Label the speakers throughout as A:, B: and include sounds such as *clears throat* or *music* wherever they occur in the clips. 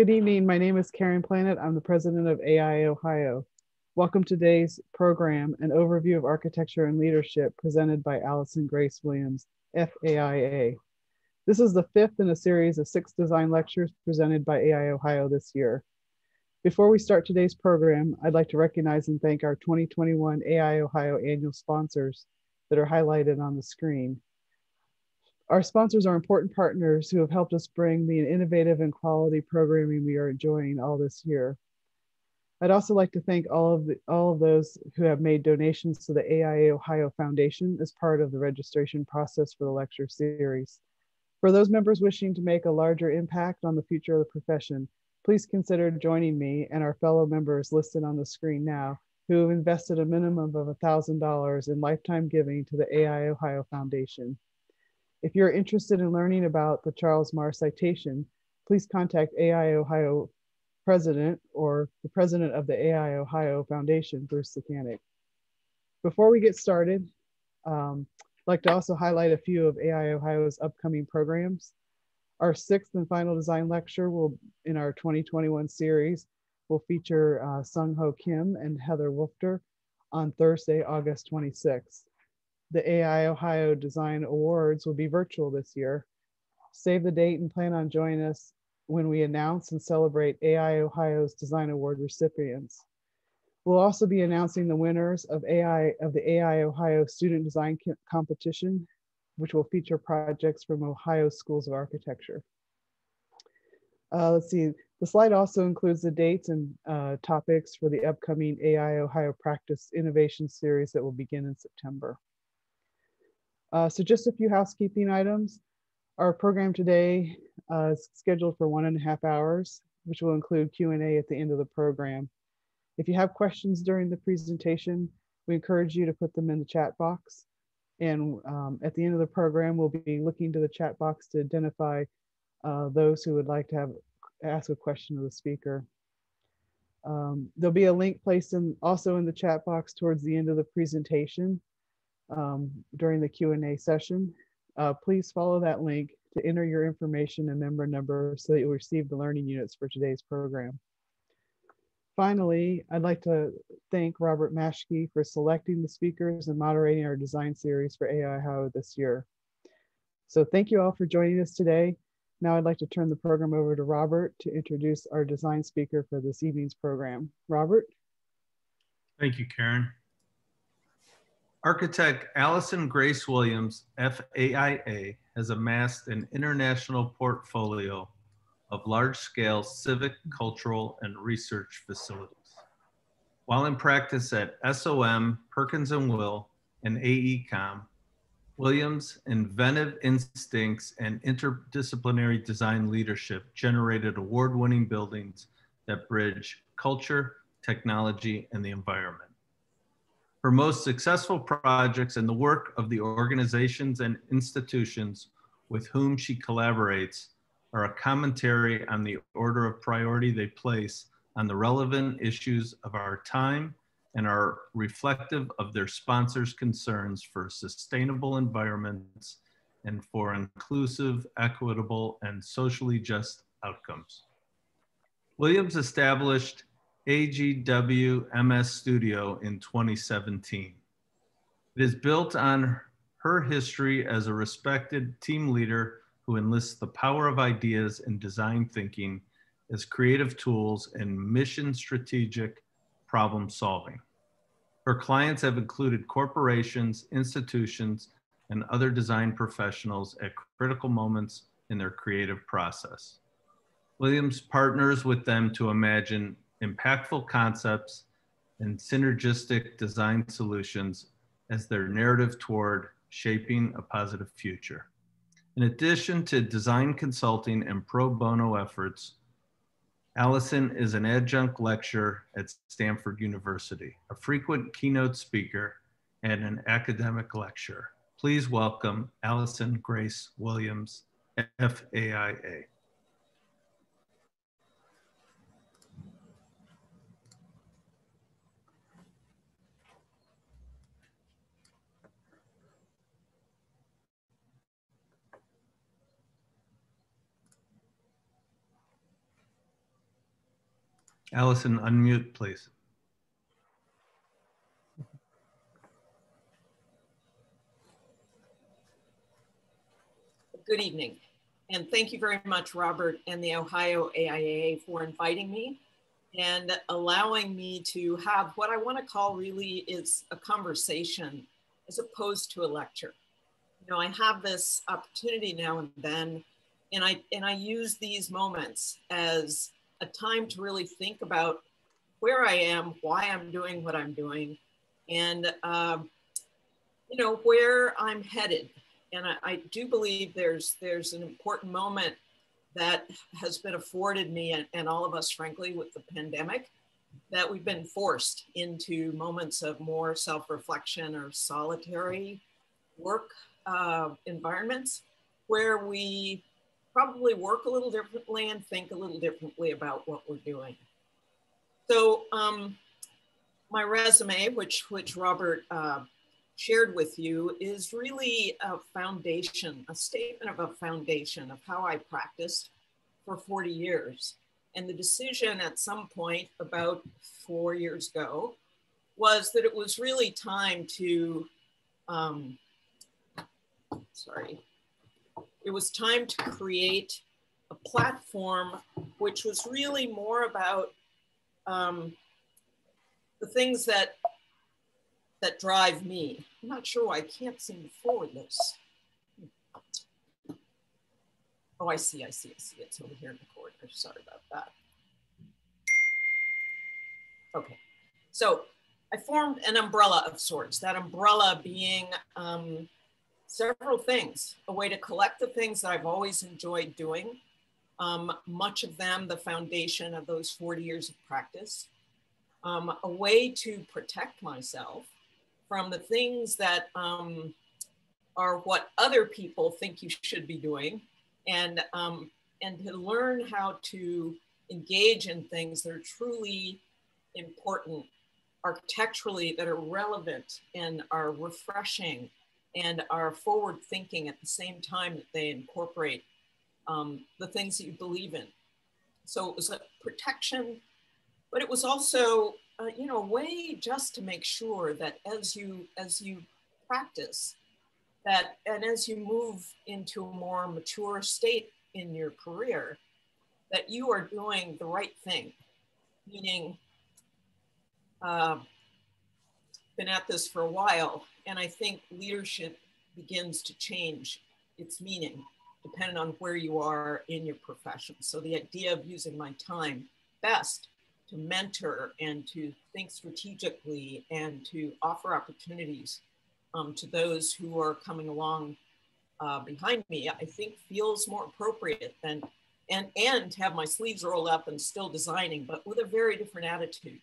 A: Good evening. My name is Karen Planet. I'm the president of AIA Ohio. Welcome to today's program, an overview of architecture and leadership presented by Allison Grace Williams, FAIA. This is the fifth in a series of six design lectures presented by AIA Ohio this year. Before we start today's program, I'd like to recognize and thank our 2021 AIA Ohio annual sponsors that are highlighted on the screen. Our sponsors are important partners who have helped us bring the innovative and quality programming we are enjoying all this year. I'd also like to thank all of, the, all of those who have made donations to the AIA Ohio Foundation as part of the registration process for the lecture series. For those members wishing to make a larger impact on the future of the profession, please consider joining me and our fellow members listed on the screen now who have invested a minimum of $1,000 in lifetime giving to the AIA Ohio Foundation. If you're interested in learning about the Charles Marr citation, please contact AIA Ohio president or the president of the AIA Ohio Foundation, Bruce Sakanik. Before we get started, um, I'd like to also highlight a few of AIA Ohio's upcoming programs. Our sixth and final design lecture will, in our 2021 series, will feature uh, Sung Ho Kim and Heather Woofter on Thursday, August 26th the AIA Ohio Design Awards will be virtual this year. Save the date and plan on joining us when we announce and celebrate AIA Ohio's Design Award recipients. We'll also be announcing the winners of AI of the AIA Ohio Student Design Competition, which will feature projects from Ohio Schools of Architecture. Uh, let's see, the slide also includes the dates and uh, topics for the upcoming AIA Ohio Practice Innovation Series that will begin in September. Uh, so just a few housekeeping items. Our program today uh, is scheduled for one and a half hours, which will include Q&A at the end of the program. If you have questions during the presentation, we encourage you to put them in the chat box. And um, at the end of the program, we'll be looking to the chat box to identify uh, those who would like to have ask a question of the speaker. Um, there'll be a link placed in also in the chat box towards the end of the presentation um, during the Q&A session. Uh, please follow that link to enter your information and member number so that you'll receive the learning units for today's program. Finally, I'd like to thank Robert Maschke for selecting the speakers and moderating our design series for AIA Ohio this year. So thank you all for joining us today. Now I'd like to turn the program over to Robert to introduce our design speaker for this evening's program. Robert?
B: Thank you, Karen. Architect Allison Grace Williams, FAIA, has amassed an international portfolio of large-scale civic, cultural, and research facilities. While in practice at SOM, Perkins & Will, and AECOM, Williams' inventive instincts and interdisciplinary design leadership generated award-winning buildings that bridge culture, technology, and the environment. Her most successful projects and the work of the organizations and institutions with whom she collaborates are a commentary on the order of priority they place on the relevant issues of our time and are reflective of their sponsors' concerns for sustainable environments and for inclusive, equitable, and socially just outcomes. Williams established AGW MS Studio in 2017. It is built on her history as a respected team leader who enlists the power of ideas and design thinking as creative tools in mission strategic problem solving. Her clients have included corporations, institutions, and other design professionals at critical moments in their creative process. Williams partners with them to imagine impactful concepts, and synergistic design solutions as their narrative toward shaping a positive future. In addition to design consulting and pro bono efforts, Allison is an adjunct lecturer at Stanford University, a frequent keynote speaker, and an academic lecturer. Please welcome Allison Grace Williams, FAIA. Allison, unmute, please.
C: Good evening. And thank you very much, Robert and the Ohio AIA for inviting me and allowing me to have what I want to call really is a conversation as opposed to a lecture. You know, I have this opportunity now and then, and I and I use these moments as a time to really think about where I am, why I'm doing what I'm doing, and um, you know where I'm headed. And I, I do believe there's there's an important moment that has been afforded me and, and all of us, frankly, with the pandemic, that we've been forced into moments of more self-reflection or solitary work uh, environments where we probably work a little differently and think a little differently about what we're doing. So um, my resume, which, which Robert uh, shared with you, is really a foundation, a statement of a foundation of how I practiced for 40 years. And the decision at some point about four years ago was that it was really time to, um, sorry, it was time to create a platform which was really more about um, the things that that drive me. I'm not sure why I can't seem to forward this. Oh, I see, I see, I see. It's over here in the corner. Sorry about that. Okay, so I formed an umbrella of sorts, that umbrella being um, several things, a way to collect the things that I've always enjoyed doing, um, much of them the foundation of those 40 years of practice, um, a way to protect myself from the things that um, are what other people think you should be doing, and, um, and to learn how to engage in things that are truly important architecturally that are relevant and are refreshing and are forward thinking at the same time that they incorporate um, the things that you believe in. So it was a protection, but it was also, uh, you know, a way just to make sure that as you as you practice, that and as you move into a more mature state in your career, that you are doing the right thing, meaning. Uh, been at this for a while, and I think leadership begins to change its meaning depending on where you are in your profession. So the idea of using my time best to mentor and to think strategically and to offer opportunities um, to those who are coming along uh, behind me, I think feels more appropriate than and and have my sleeves rolled up and still designing, but with a very different attitude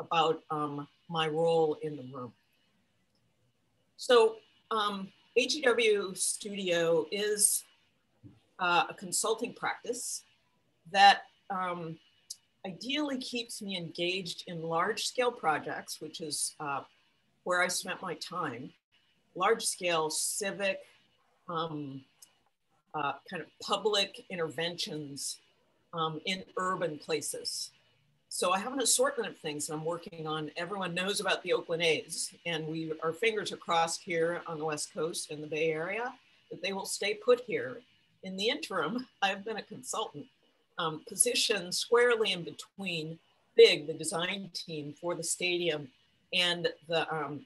C: about um, my role in the room. So um, AGW Studio is uh, a consulting practice that um, ideally keeps me engaged in large scale projects, which is uh, where I spent my time, large scale civic, um, uh, kind of public interventions um, in urban places. So I have an assortment of things I'm working on. Everyone knows about the Oakland A's, and we our fingers are crossed here on the West Coast in the Bay Area that they will stay put here. In the interim, I've been a consultant, um, positioned squarely in between Big, the design team for the stadium, and the um,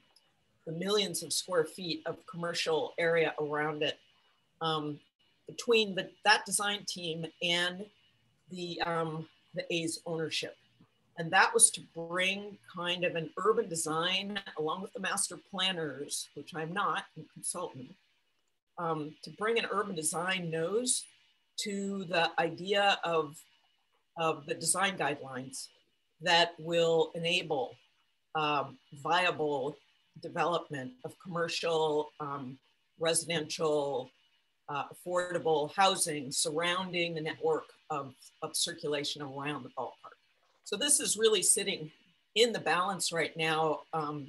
C: the millions of square feet of commercial area around it. Um, between the, that design team and the um, the A's ownership. And that was to bring kind of an urban design along with the master planners, which I'm not, a consultant, um, to bring an urban design nose to the idea of, of the design guidelines that will enable um, viable development of commercial, um, residential, uh, affordable housing surrounding the network of, of circulation around the ballpark. So this is really sitting in the balance right now um,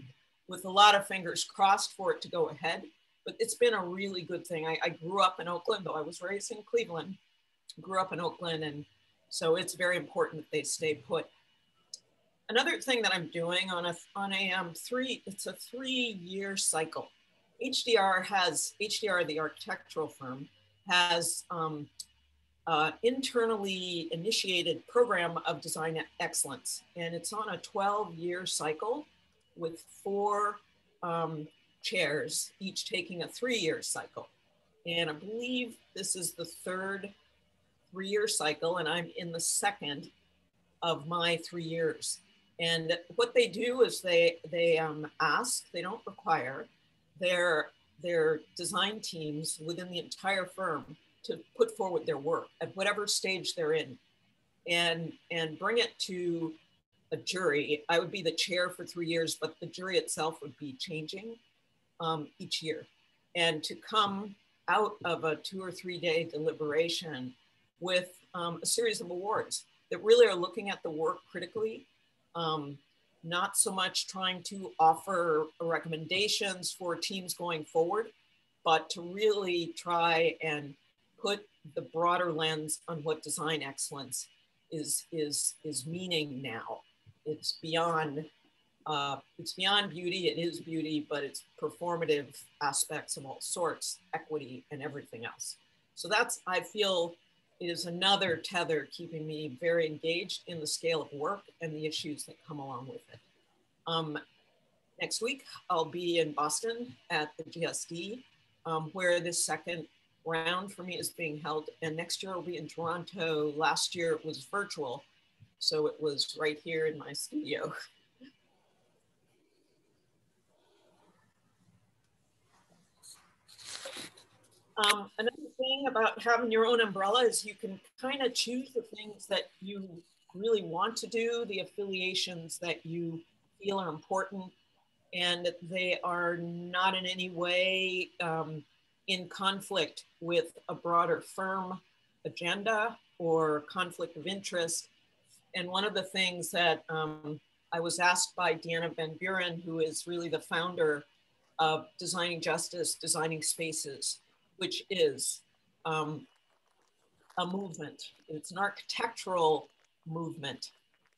C: with a lot of fingers crossed for it to go ahead. But it's been a really good thing. I, I grew up in Oakland, though I was raised in Cleveland, grew up in Oakland. And so it's very important that they stay put. another thing that I'm doing on a on a um, three it's a three year cycle. HDR has HDR the architectural firm has um, uh, internally initiated program of design excellence, and it's on a 12 year cycle with four um, chairs, each taking a three year cycle. And I believe this is the third three year cycle, and I'm in the second of my three years. And what they do is they they um, ask, they don't require their their design teams within the entire firm to put forward their work at whatever stage they're in, and and bring it to a jury. I would be the chair for three years, but the jury itself would be changing um, each year, and to come out of a two or three day deliberation with um, a series of awards that really are looking at the work critically, um, not so much trying to offer recommendations for teams going forward, but to really try and put the broader lens on what design excellence is, is, is meaning now. It's beyond, uh, it's beyond beauty, it is beauty, but it's performative aspects of all sorts, equity and everything else. So that's, I feel, is another tether keeping me very engaged in the scale of work and the issues that come along with it. Um, next week, I'll be in Boston at the GSD, um, where this second round for me is being held. And next year, I'll be in Toronto. Last year, it was virtual. So it was right here in my studio. *laughs* Um, another thing about having your own umbrella is you can kind of choose the things that you really want to do, the affiliations that you feel are important, and they are not in any way um, in conflict with a broader firm agenda or conflict of interest. And one of the things that um, I was asked by Deanna Van Buren, who is really the founder of Designing Justice, Designing Spaces, which is um, a movement. It's an architectural movement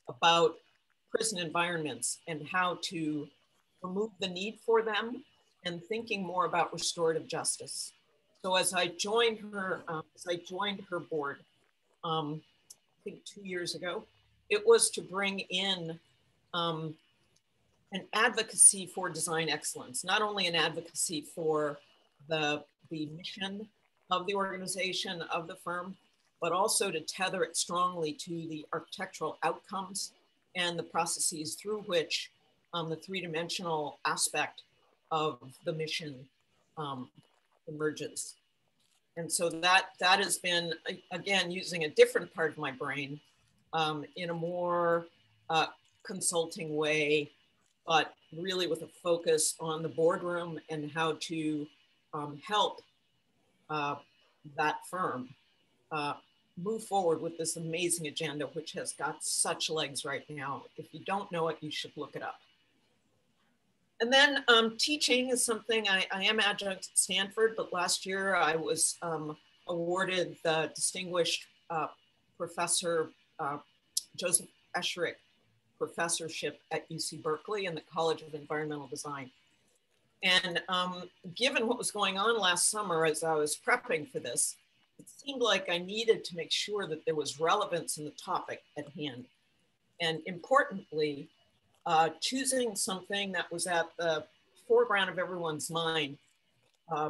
C: about prison environments and how to remove the need for them and thinking more about restorative justice. So as I joined her, um, as I joined her board, um, I think two years ago, it was to bring in um, an advocacy for design excellence, not only an advocacy for the the mission of the organization, of the firm, but also to tether it strongly to the architectural outcomes and the processes through which um, the three-dimensional aspect of the mission um, emerges. And so that, that has been, again, using a different part of my brain um, in a more uh, consulting way, but really with a focus on the boardroom and how to um, help uh, that firm uh, move forward with this amazing agenda, which has got such legs right now. If you don't know it, you should look it up. And then um, teaching is something I, I, am adjunct at Stanford, but last year I was um, awarded the distinguished uh, professor, uh, Joseph Esherick professorship at UC Berkeley in the College of Environmental Design. And um, given what was going on last summer as I was prepping for this, it seemed like I needed to make sure that there was relevance in the topic at hand. And importantly, uh, choosing something that was at the foreground of everyone's mind, uh,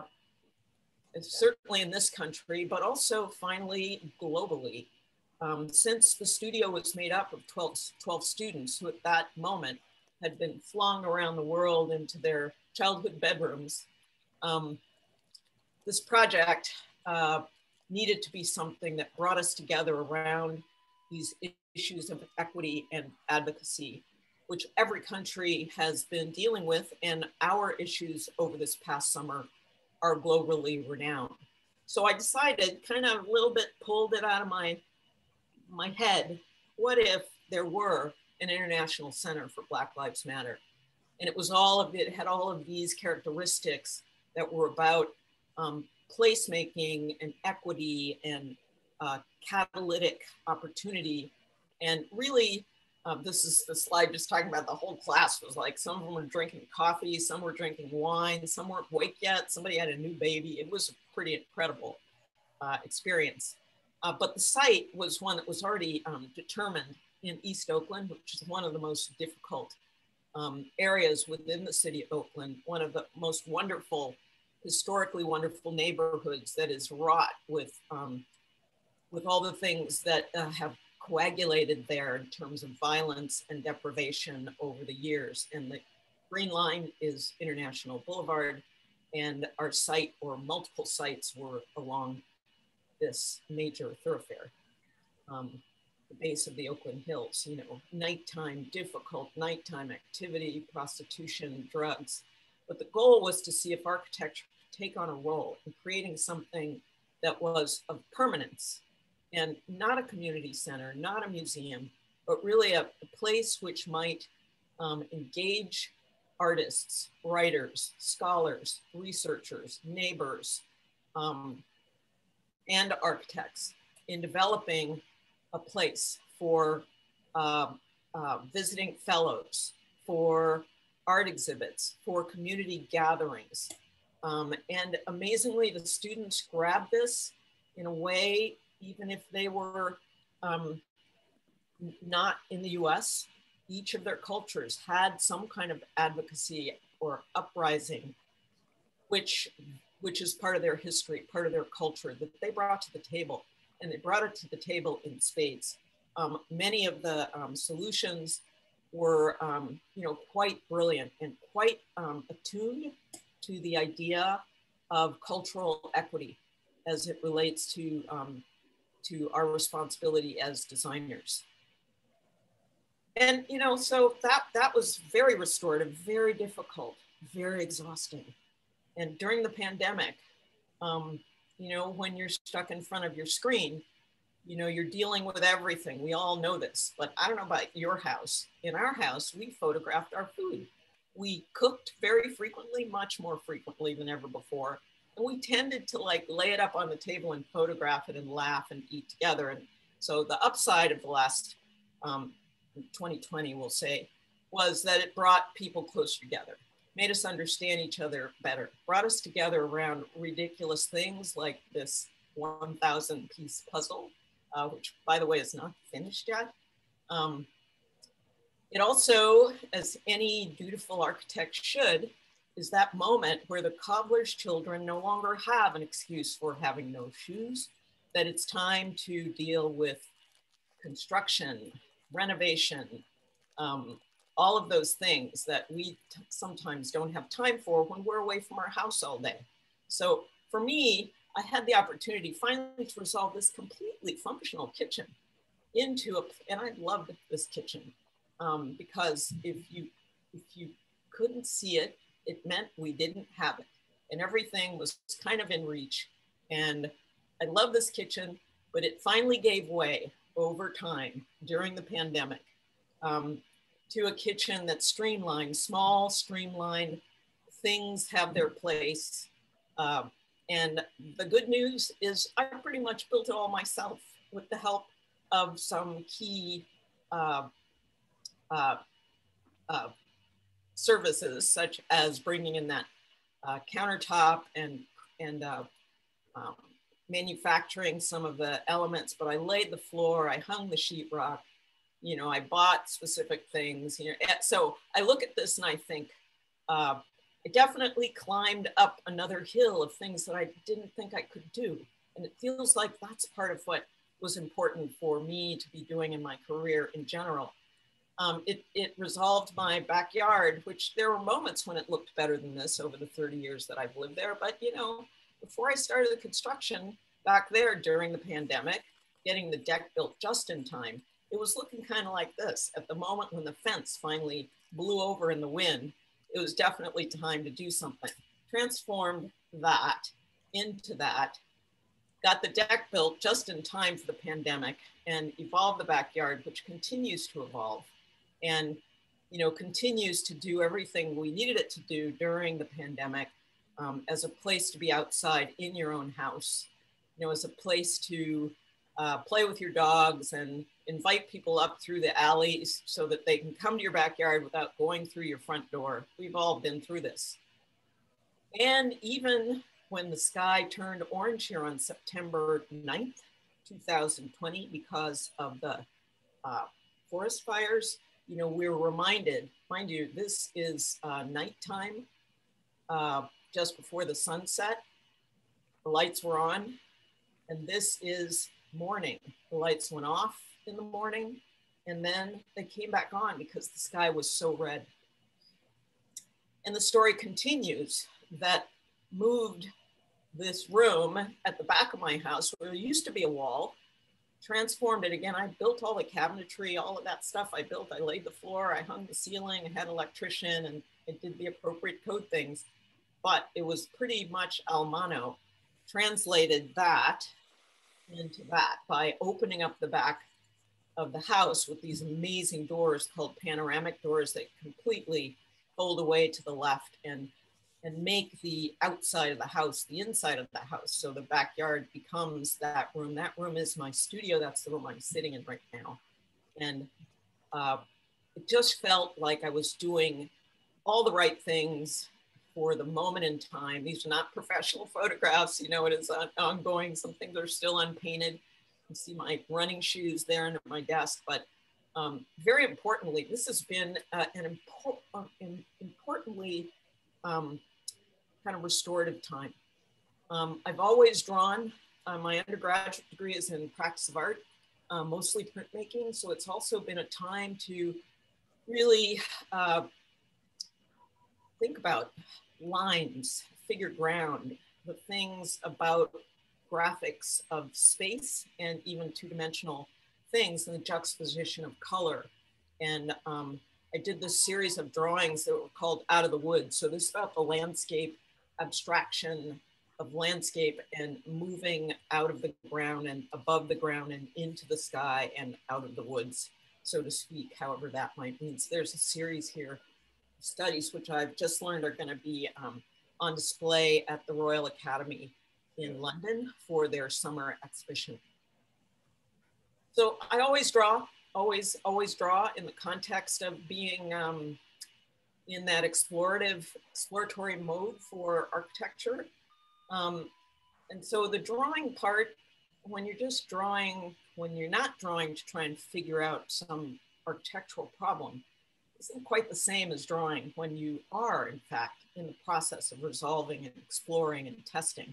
C: certainly in this country, but also finally globally. Um, since the studio was made up of 12, 12 students who at that moment had been flung around the world into their childhood bedrooms. Um, this project uh, needed to be something that brought us together around these issues of equity and advocacy, which every country has been dealing with, and our issues over this past summer are globally renowned. So I decided, kind of a little bit pulled it out of my, my head, what if there were an international center for Black Lives Matter? And it was all of it had all of these characteristics that were about um, placemaking and equity and uh, catalytic opportunity and really Um, this is the slide just talking about the whole class was like some of them were drinking coffee, some were drinking wine, some weren't awake yet, somebody had a new baby. It was a pretty incredible uh, experience. Uh, but the site was one that was already um, determined in East Oakland, which is one of the most difficult um, areas within the city of Oakland, one of the most wonderful, historically wonderful neighborhoods that is wrought with, um, with all the things that uh, have coagulated there in terms of violence and deprivation over the years. And the green line is International Boulevard, and our site or multiple sites were along this major thoroughfare. Um, the base of the Oakland Hills, you know, nighttime, difficult nighttime activity, prostitution, drugs. But the goal was to see if architecture could take on a role in creating something that was of permanence and not a community center, not a museum, but really a, a place which might um, engage artists, writers, scholars, researchers, neighbors, um, and architects in developing a place for uh, uh, visiting fellows, for art exhibits, for community gatherings. Um, and amazingly, the students grabbed this in a way even if they were um, not in the US, each of their cultures had some kind of advocacy or uprising, which, which is part of their history, part of their culture that they brought to the table. And they brought it to the table in spades. Um, many of the um, solutions were, um, you know, quite brilliant and quite um, attuned to the idea of cultural equity as it relates to um, to our responsibility as designers. And you know, so that that was very restorative, very difficult, very exhausting. And during the pandemic, um, you know, when you're stuck in front of your screen, you know, you're dealing with everything. We all know this, but I don't know about your house. In our house, we photographed our food. We cooked very frequently, much more frequently than ever before. We tended to like lay it up on the table and photograph it and laugh and eat together. And so the upside of the last um, 2020, we'll say, was that it brought people closer together, made us understand each other better, brought us together around ridiculous things like this 1,000 piece puzzle, uh, which by the way is not finished yet. Um, it also, as any dutiful architect should, is that moment where the cobbler's children no longer have an excuse for having no shoes, that it's time to deal with construction, renovation, um, all of those things that we sometimes don't have time for when we're away from our house all day. So for me, I had the opportunity finally to resolve this completely functional kitchen into a, and I loved this kitchen um, because if you if you couldn't see it, it meant we didn't have it. And everything was kind of in reach. And I love this kitchen, but it finally gave way over time during the pandemic um, to a kitchen that's streamlined, small, streamlined, things have their place. Uh, and the good news is I pretty much built it all myself with the help of some key uh, uh, uh services such as bringing in that uh, countertop and, and uh, um, manufacturing some of the elements, but I laid the floor, I hung the sheetrock, you know, I bought specific things. You know, so I look at this and I think, uh, I definitely climbed up another hill of things that I didn't think I could do. And it feels like that's part of what was important for me to be doing in my career in general um, it, it resolved my backyard, which there were moments when it looked better than this over the 30 years that I've lived there. But, you know, before I started the construction back there during the pandemic, getting the deck built just in time, it was looking kind of like this. At the moment when the fence finally blew over in the wind, it was definitely time to do something. Transformed that into that, got the deck built just in time for the pandemic and evolved the backyard, which continues to evolve and you know continues to do everything we needed it to do during the pandemic um, as a place to be outside in your own house you know as a place to uh, play with your dogs and invite people up through the alleys so that they can come to your backyard without going through your front door. We've all been through this. And even when the sky turned orange here on September 9th, 2020, because of the uh, forest fires, you know, we were reminded, mind you, this is uh, nighttime, uh, just before the sunset. The lights were on, and this is morning. The lights went off in the morning, and then they came back on because the sky was so red. And the story continues that moved this room at the back of my house where there used to be a wall transformed it again. I built all the cabinetry, all of that stuff I built. I laid the floor, I hung the ceiling, I had an electrician, and I did the appropriate code things. But it was pretty much Almano translated that into that by opening up the back of the house with these amazing doors called panoramic doors that completely fold away to the left and and make the outside of the house the inside of the house. So the backyard becomes that room. That room is my studio. That's the room I'm sitting in right now. And uh, it just felt like I was doing all the right things for the moment in time. These are not professional *laughs* photographs. You know, it is on, ongoing. Some things are still unpainted. You see my running shoes there under my desk. But um, very importantly, this has been uh, an important, uh, importantly um, kind of restorative time. Um, I've always drawn. Uh, my undergraduate degree is in practice of art, uh, mostly printmaking. So it's also been a time to really uh, think about lines, figure ground, the things about graphics of space and even two-dimensional things and the juxtaposition of color. And um, I did this series of drawings that were called Out of the Woods. So this is about the landscape abstraction of landscape and moving out of the ground and above the ground and into the sky and out of the woods, so to speak, however that might mean. So there's a series here studies which I've just learned are going to be um, on display at the Royal Academy in London for their summer exhibition. So I always draw, always, always draw in the context of being um, in that explorative, exploratory mode for architecture. Um, and so the drawing part, when you're just drawing, when you're not drawing to try and figure out some architectural problem, isn't quite the same as drawing when you are, in fact, in the process of resolving and exploring and testing.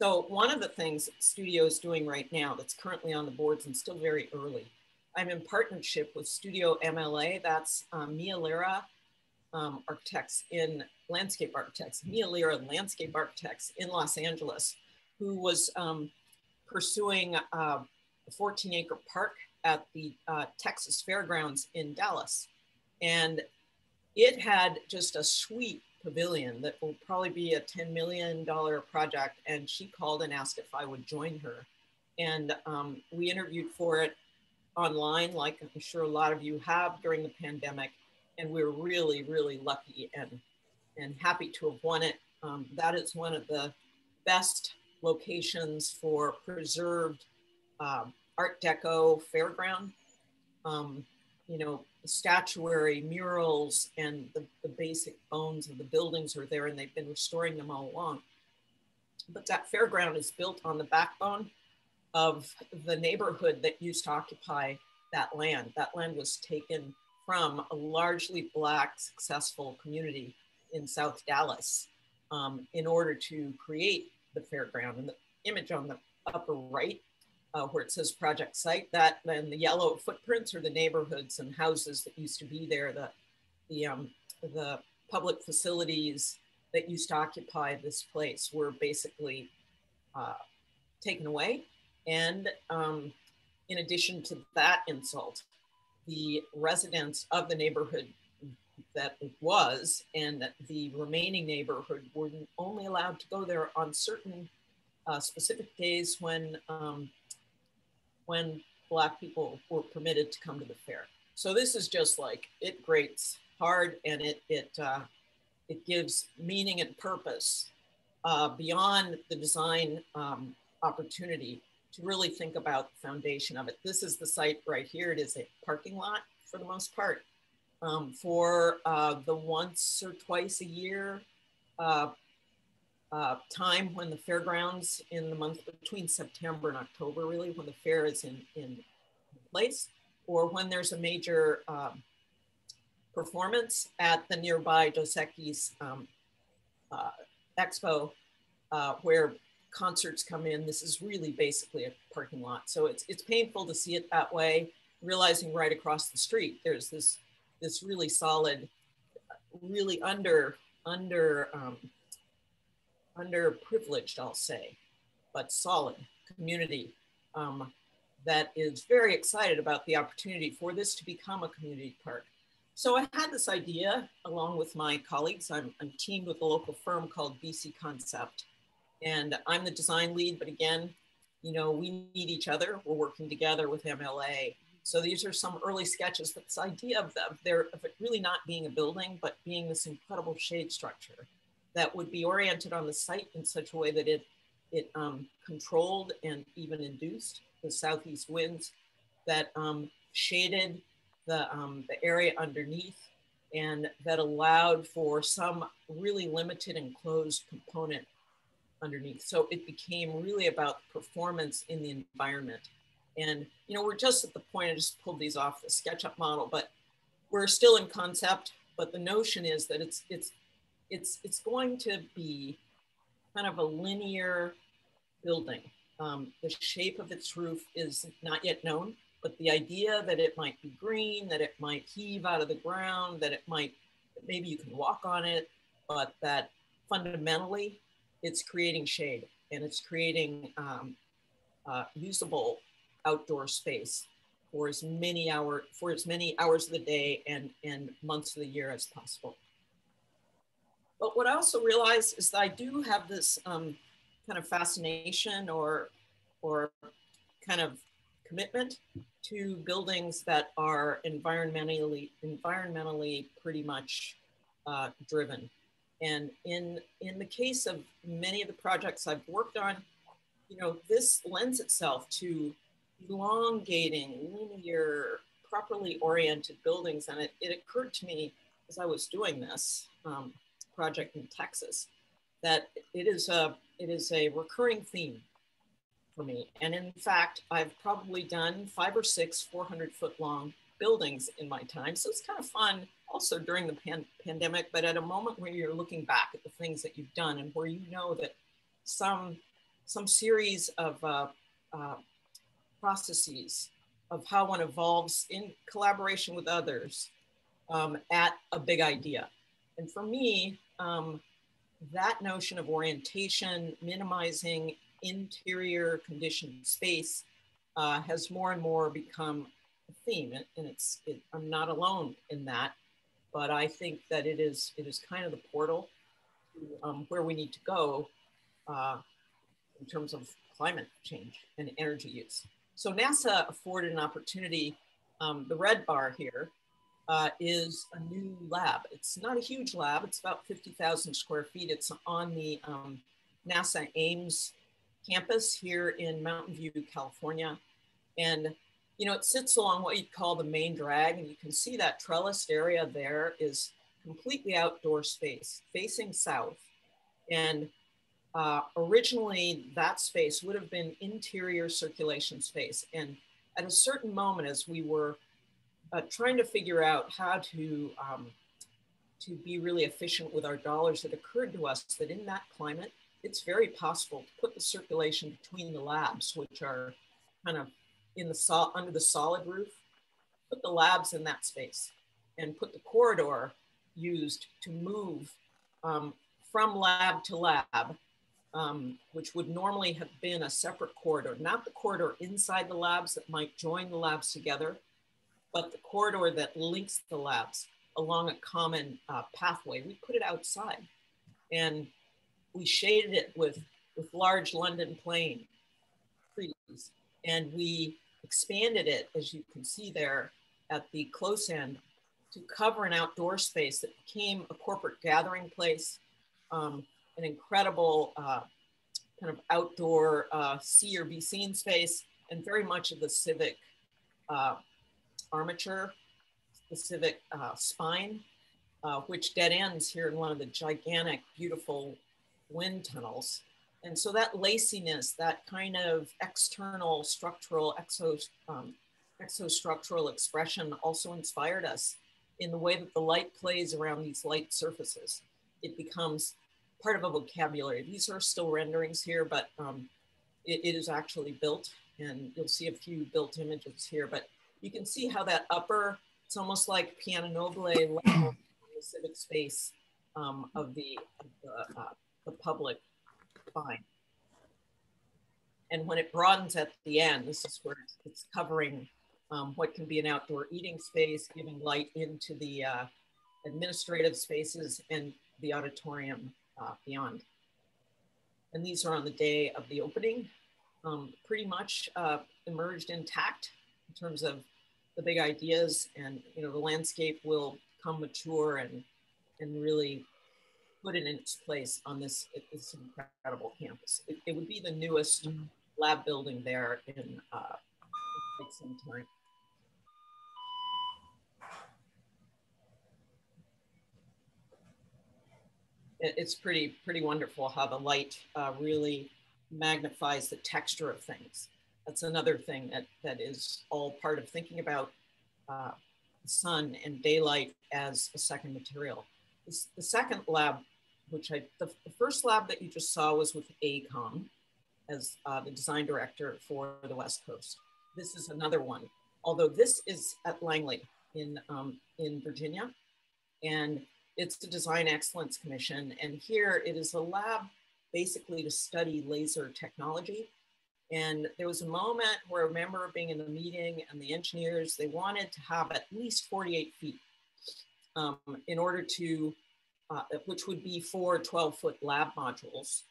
C: So one of the things Studio is doing right now that's currently on the boards and still very early, I'm in partnership with Studio MLA, that's um, Mia Lehrer um, architects in landscape architects, Mia Lehrer landscape architects in Los Angeles, who was um, pursuing uh, a 14 acre park at the uh, Texas Fairgrounds in Dallas. And it had just a sweet pavilion that will probably be a $10 million project. And she called and asked if I would join her. And um, we interviewed for it online, like I'm sure a lot of you have during the pandemic and we're really, really lucky and, and happy to have won it. Um, that is one of the best locations for preserved uh, Art Deco fairground. Um, you know, statuary, murals, and the, the basic bones of the buildings are there, and they've been restoring them all along. But that fairground is built on the backbone of the neighborhood that used to occupy that land. That land was taken from a largely Black successful community in South Dallas um, in order to create the fairground. And the image on the upper right, uh, where it says project site, that then the yellow footprints are the neighborhoods and houses that used to be there, the, the, um, the public facilities that used to occupy this place were basically uh, taken away. And um, in addition to that insult, the residents of the neighborhood that it was and the remaining neighborhood were only allowed to go there on certain uh, specific days when um, when black people were permitted to come to the fair. So this is just like it grates hard and it it uh, it gives meaning and purpose uh, beyond the design um, opportunity to really think about the foundation of it. This is the site right here. It is a parking lot for the most part. Um, for uh, the once or twice a year uh, uh, time when the fairgrounds in the month between September and October, really, when the fair is in, in place, or when there's a major um, performance at the nearby Dos Equis um, uh, Expo, uh, where concerts come in. This is really basically a parking lot. So it's, it's painful to see it that way, realizing right across the street, there's this, this really solid, really under, under, um, underprivileged, I'll say, but solid community um, that is very excited about the opportunity for this to become a community park. So I had this idea along with my colleagues. I'm, I'm teamed with a local firm called BC Concept. And I'm the design lead, but again, you know, we need each other. We're working together with MLA. So these are some early sketches, but this idea of them, they're of it really not being a building, but being this incredible shade structure that would be oriented on the site in such a way that it, it um, controlled and even induced the southeast winds that um, shaded the, um, the area underneath and that allowed for some really limited enclosed component underneath. So it became really about performance in the environment. And, you know, we're just at the point, I just pulled these off the SketchUp model, but we're still in concept, but the notion is that it's, it's, it's, it's going to be kind of a linear building. Um, the shape of its roof is not yet known, but the idea that it might be green, that it might heave out of the ground, that it might, maybe you can walk on it, but that fundamentally it's creating shade and it's creating um, uh, usable outdoor space for as many hour for as many hours of the day and and months of the year as possible. But what I also realize is that I do have this um, kind of fascination or or kind of commitment to buildings that are environmentally environmentally pretty much uh, driven. And in, in the case of many of the projects I've worked on, you know, this lends itself to elongating, linear, properly oriented buildings. And it, it occurred to me as I was doing this um, project in Texas that it is a it is a recurring theme for me. And in fact, I've probably done five or six 400 foot long buildings in my time. So it's kind of fun also during the pan pandemic, but at a moment where you're looking back at the things that you've done and where you know that some, some series of uh, uh, processes of how one evolves in collaboration with others um, at a big idea. And for me, um, that notion of orientation, minimizing interior conditioned space uh, has more and more become a theme. And it's, it, I'm not alone in that but I think that it is it is kind of the portal to um, where we need to go uh, in terms of climate change and energy use. So NASA afforded an opportunity. Um, the red bar here uh, is a new lab. It's not a huge lab. It's about 50,000 square feet. It's on the um, NASA Ames campus here in Mountain View, California. And you know, it sits along what you'd call the main drag, and you can see that trellised area there is completely outdoor space facing south. And uh, originally, that space would have been interior circulation space. And at a certain moment, as we were uh, trying to figure out how to um, to be really efficient with our dollars, it occurred to us that in that climate, it's very possible to put the circulation between the labs, which are kind of in the sol under the solid roof, put the labs in that space and put the corridor used to move um, from lab to lab, um, which would normally have been a separate corridor, not the corridor inside the labs that might join the labs together, but the corridor that links the labs along a common uh, pathway. We put it outside and we shaded it with, with large London plane trees. And we expanded it, as you can see there at the close end, to cover an outdoor space that became a corporate gathering place, um, an incredible uh, kind of outdoor uh, see or be seen space and very much of the civic uh, armature, the civic uh, spine, uh, which dead ends here in one of the gigantic, beautiful wind tunnels. And so that laciness, that kind of external structural, exo, um, exostructural expression also inspired us in the way that the light plays around these light surfaces. It becomes part of a vocabulary. These are still renderings here, but um, it, it is actually built and you'll see a few built images here, but you can see how that upper, it's almost like piano nobile level the civic space um, of the, of the, uh, the public fine. And when it broadens at the end, this is where it's covering um, what can be an outdoor eating space, giving light into the uh, administrative spaces and the auditorium uh, beyond. And these are on the day of the opening, um, pretty much uh, emerged intact in terms of the big ideas and you know the landscape will come mature and and really put it in its place on this, this incredible campus. It, it would be the newest lab building there in uh, some time. it's pretty pretty wonderful how the light uh, really magnifies the texture of things. That's another thing that that is all part of thinking about uh, sun and daylight as a second material. The second lab, which I the, the, first lab that you just saw was with AECOM as uh, the design director for the West Coast. This is another one, although this is at Langley in um, in Virginia, and it's the Design Excellence Commission. And here it is a lab basically to study laser technology. And there was a moment where I remember being in the meeting and the engineers, they wanted to have at least 48 feet um, in order to, uh, which would be four 12 foot lab modules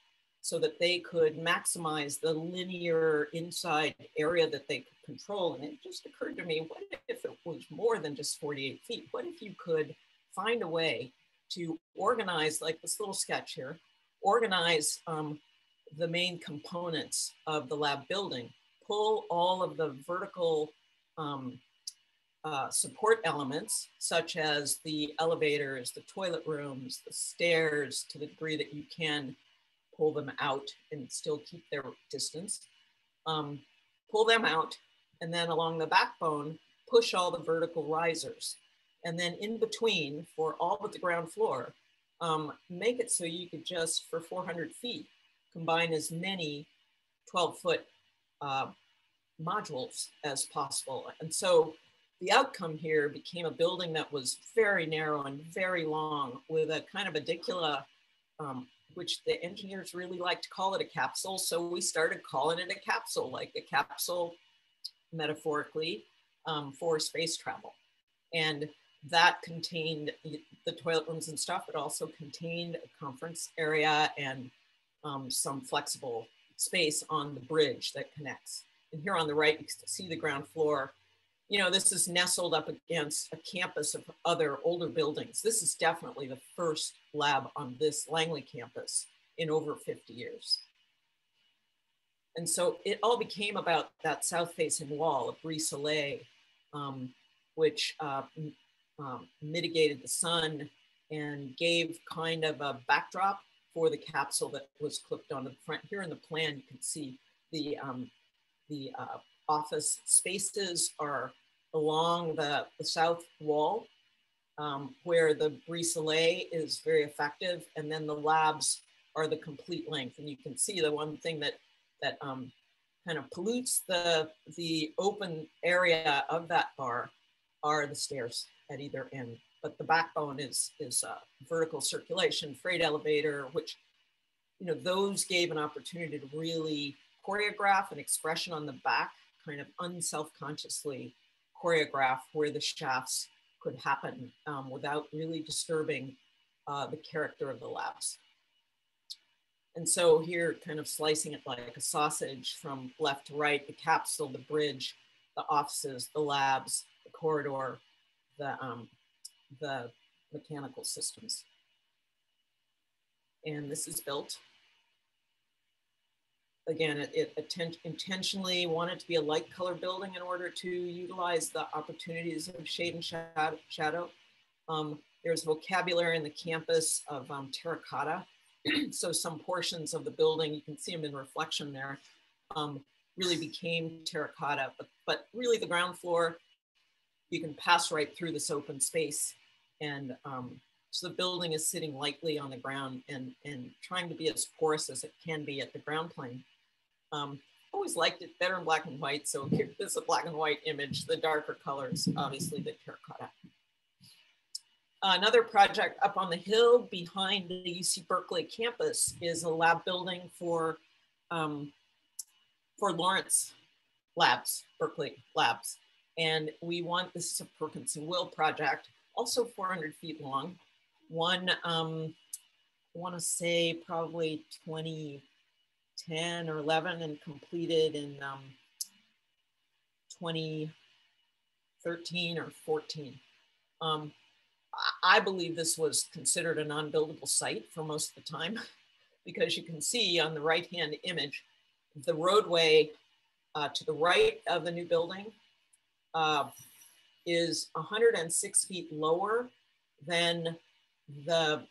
C: so that they could maximize the linear inside area that they could control. And it just occurred to me, what if it was more than just 48 feet? What if you could find a way to organize, like this little sketch here, organize um, the main components of the lab building, pull all of the vertical um, uh, support elements, such as the elevators, the toilet rooms, the stairs, to the degree that you can pull them out and still keep their distance. Um, pull them out, and then along the backbone, push all the vertical risers and then in between for all but the ground floor, um, make it so you could just for 400 feet combine as many 12 foot uh, modules as possible. And so the outcome here became a building that was very narrow and very long with a kind of aedicula, um, which the engineers really like to call it a capsule. So we started calling it a capsule, like a capsule metaphorically um, for space travel. And that contained the toilet rooms and stuff, but also contained a conference area and um, some flexible space on the bridge that connects. And here on the right, you see the ground floor. You know, this is nestled up against a campus of other older buildings. This is definitely the first lab on this Langley campus in over 50 years. And so it all became about that south facing wall of Brise Soleil, um, which uh, um, mitigated the sun and gave kind of a backdrop for the capsule that was clipped onto the front. Here in the plan, you can see the, um, the uh, office spaces are along the, the south wall um, where the Brise Soleil is very effective. And then the labs are the complete length. And you can see the one thing that, that um, kind of pollutes the, the open area of that bar are the stairs at either end. But the backbone is, is uh, vertical circulation, freight elevator, which, you know, those gave an opportunity to really choreograph an expression on the back, kind of unself-consciously choreograph where the shafts could happen um, without really disturbing uh, the character of the labs. And so here, kind of slicing it like a sausage from left to right, the capsule, the bridge, the offices, the labs, the corridor, the, um, the mechanical systems. And this is built. Again, it, it intentionally wanted to be a light color building in order to utilize the opportunities of shade and shadow. shadow. Um, there's vocabulary in the campus of um, terracotta. *clears throat* so some portions of the building, you can see them in reflection there, um, really became terracotta, but, but really the ground floor, you can pass right through this open space. And um, so the building is sitting lightly on the ground and, and trying to be as porous as it can be at the ground plane. Um, always liked it better in black and white. So *laughs* here, this is a black and white image, the darker colors, obviously the terracotta. Another project up on the hill behind the UC Berkeley campus is a lab building for, um, for Lawrence Labs, Berkeley Labs. And we want, this is a Perkins and Will project, also 400 feet long. One, um, I wanna say probably 2010 or 11 and completed in um, 2013 or 14. Um, I believe this was considered a non-buildable site for most of the time *laughs* because you can see on the right-hand image, the roadway uh, to the right of the new building uh, is 106 feet lower than the,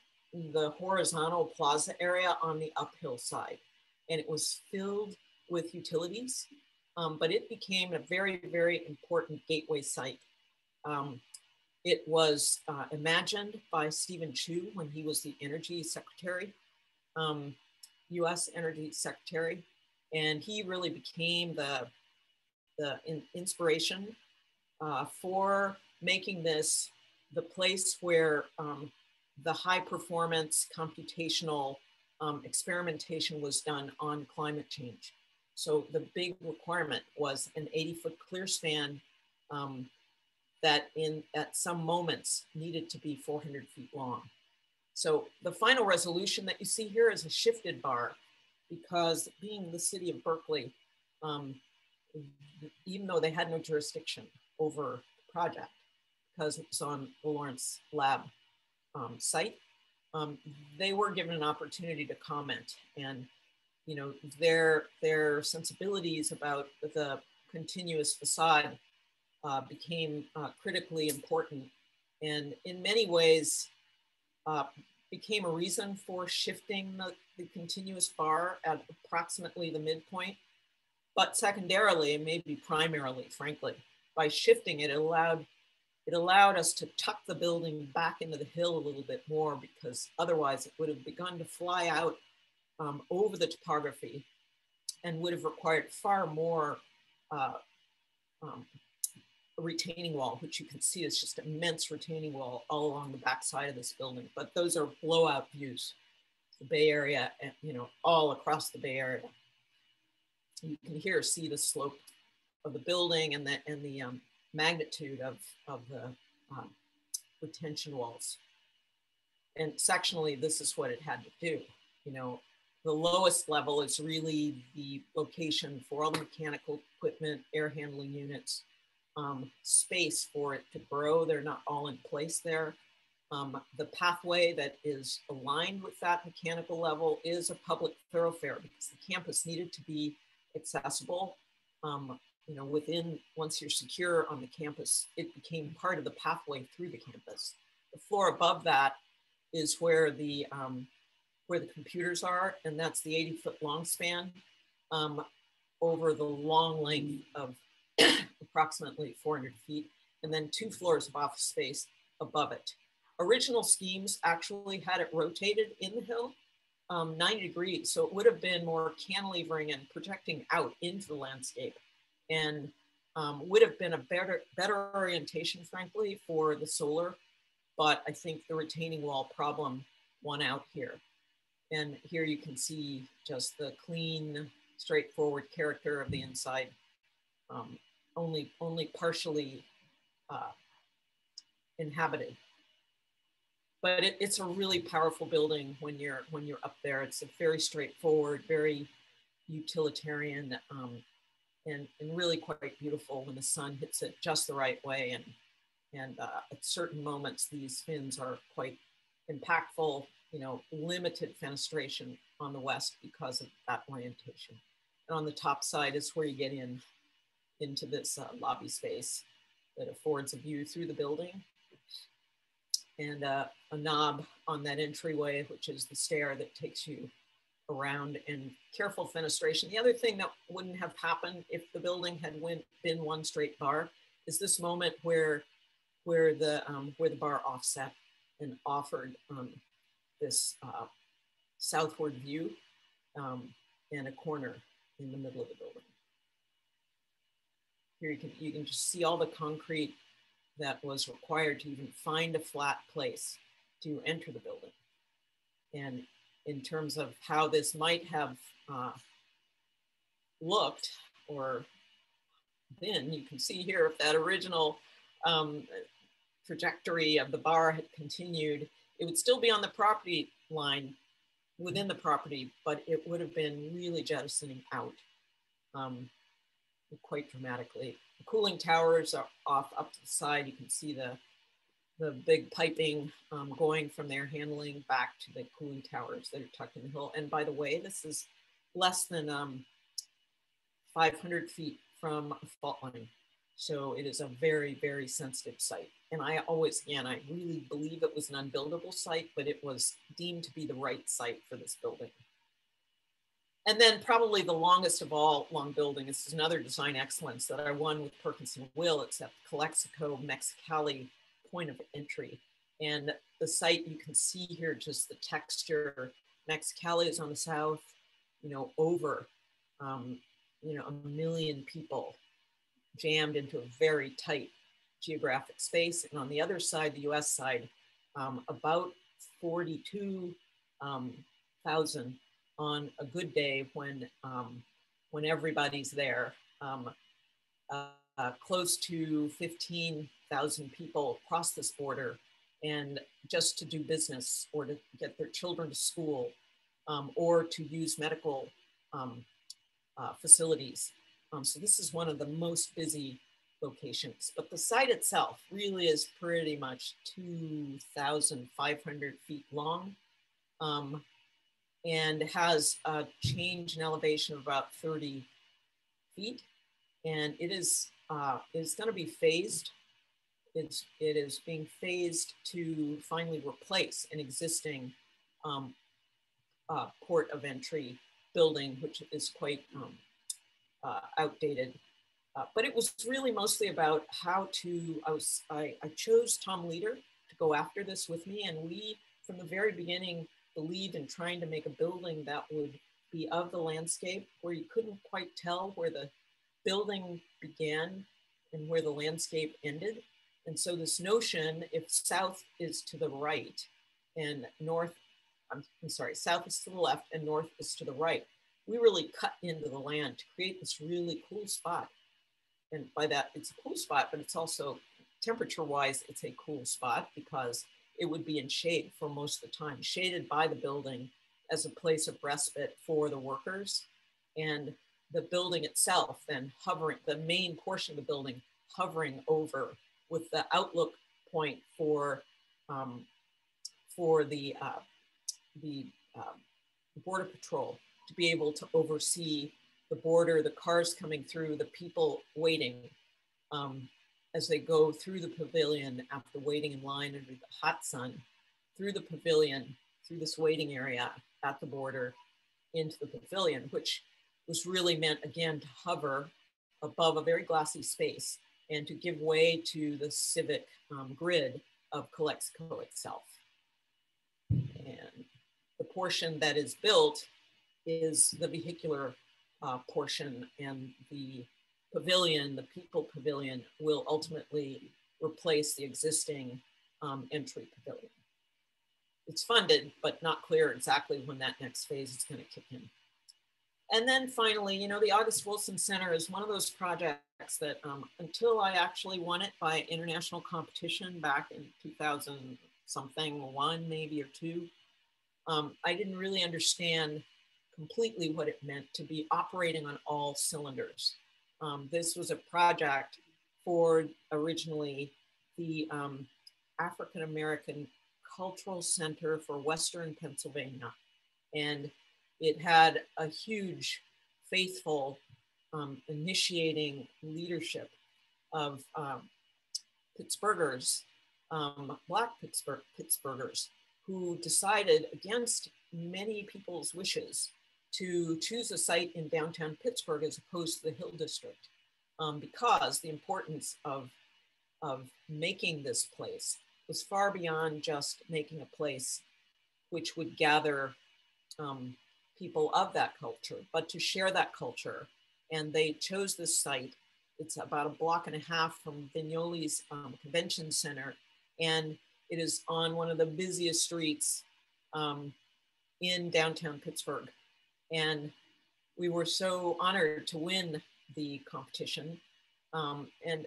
C: the horizontal plaza area on the uphill side. And it was filled with utilities, um, but it became a very, very important gateway site. Um, it was uh, imagined by Steven Chu when he was the energy secretary, um, US energy secretary. And he really became the, the in inspiration uh, for making this the place where um, the high performance computational um, experimentation was done on climate change. So the big requirement was an 80 foot clear span um, that in at some moments needed to be 400 feet long. So the final resolution that you see here is a shifted bar because being the city of Berkeley, um, even though they had no jurisdiction over the project because it was on the Lawrence Lab um, site, um, they were given an opportunity to comment and you know their their sensibilities about the continuous facade uh, became uh, critically important and in many ways uh, became a reason for shifting the, the, continuous bar at approximately the midpoint. But secondarily, and maybe primarily, frankly, by shifting it, it allowed it allowed us to tuck the building back into the hill a little bit more because otherwise it would have begun to fly out um, over the topography and would have required far more uh, um, retaining wall, which you can see is just immense retaining wall all along the back side of this building. But those are blowout views, the Bay Area, and you know, all across the Bay Area. You can here see the slope of the building and the and the um, magnitude of of the um, retention walls. And sectionally, this is what it had to do. You know, the lowest level is really the location for all the mechanical equipment, air handling units, um, space for it to grow. They're not all in place there. Um, the pathway that is aligned with that mechanical level is a public thoroughfare because the campus needed to be accessible. Um, you know, within, once you're secure on the campus, it became part of the pathway through the campus. The floor above that is where the, um, where the computers are, and that's the 80 foot long span um, over the long length of *coughs* approximately 400 feet, and then two floors of office space above it. Original schemes actually had it rotated in the hill um, 90 degrees, so it would have been more cantilevering and projecting out into the landscape and um, would have been a better, better orientation, frankly, for the solar, but I think the retaining wall problem won out here. And here you can see just the clean, straightforward character of the inside um, only only partially uh, inhabited. But it, it's a really powerful building when you're when you're up there. It's a very straightforward, very utilitarian, um, and and really quite beautiful when the sun hits it just the right way. And and uh, at certain moments, these fins are quite impactful. You know, limited fenestration on the west because of that orientation. And on the top side is where you get in into this uh, lobby space that affords a view through the building and uh, a knob on that entryway, which is the stair that takes you around and careful fenestration. The other thing that wouldn't have happened if the building had went, been one straight bar is this moment where where the um, where the bar offset and offered um, this uh, southward view um, and a corner in the middle of the building. Here you can you can just see all the concrete that was required to even find a flat place to enter the building. And in terms of how this might have uh, looked or been, you can see here if that original um, trajectory of the bar had continued, it would still be on the property line within the property, but it would have been really jettisoning out um, quite dramatically. The cooling towers are off up to the side. You can see the, the big piping um, going from their handling back to the cooling towers that are tucked in the hill. And by the way, this is less than um, 500 feet from a fault line. So it is a very, very sensitive site. And I always, again, I really believe it was an unbuildable site, but it was deemed to be the right site for this building. And then probably the longest of all long building, this is another design excellence that I won with Perkins & Will, except Calexico, Mexicali point of entry. And the site you can see here, just the texture, Mexicali is on the south, you know, over, um, you know, a million people jammed into a very tight geographic space. And on the other side, the US side, um, about 42,000 um, on a good day when um, when everybody's there. Um, uh, uh, close to 15,000 people cross this border and just to do business or to get their children to school um, or to use medical um, uh, facilities. Um, so this is one of the most busy locations, but the site itself really is pretty much 2,500 feet long. Um, and has a change in elevation of about 30 feet. And it is uh, is going to be phased. It's, it is being phased to finally replace an existing um, uh, port of entry building, which is quite um, uh, outdated. Uh, but it was really mostly about how to, I, was, I, I chose Tom Leader to go after this with me. And we, from the very beginning, believed in trying to make a building that would be of the landscape where you couldn't quite tell where the building began and where the landscape ended. And so this notion, if south is to the right and north, I'm, I'm sorry, south is to the left and north is to the right, we really cut into the land to create this really cool spot. And by that, it's a cool spot, but it's also temperature wise, it's a cool spot because it would be in shade for most of the time, shaded by the building as a place of respite for the workers. And the building itself then hovering, the main portion of the building hovering over with the outlook point for, um, for the, uh, the uh, Border Patrol to be able to oversee the border, the cars coming through, the people waiting. Um, as they go through the pavilion after waiting in line under the hot sun, through the pavilion, through this waiting area at the border into the pavilion, which was really meant again to hover above a very glassy space and to give way to the civic um, grid of Calexico itself. And the portion that is built is the vehicular uh, portion and the pavilion, the people pavilion, will ultimately replace the existing um, entry pavilion. It's funded, but not clear exactly when that next phase is going to kick in. And then finally, you know, the August Wilson Center is one of those projects that um, until I actually won it by international competition back in 2000 something, one maybe or two, um, I didn't really understand completely what it meant to be operating on all cylinders. Um, this was a project for originally the um, African American Cultural Center for Western Pennsylvania. And it had a huge faithful, um, initiating leadership of um, Pittsburghers, um, Black Pittsburgh, Pittsburghers, who decided against many people's wishes to choose a site in downtown Pittsburgh as opposed to the Hill District um, because the importance of, of making this place was far beyond just making a place which would gather um, people of that culture, but to share that culture. And they chose this site. It's about a block and a half from Viñoly's um, Convention Center. And it is on one of the busiest streets um, in downtown Pittsburgh. And we were so honored to win the competition. Um, and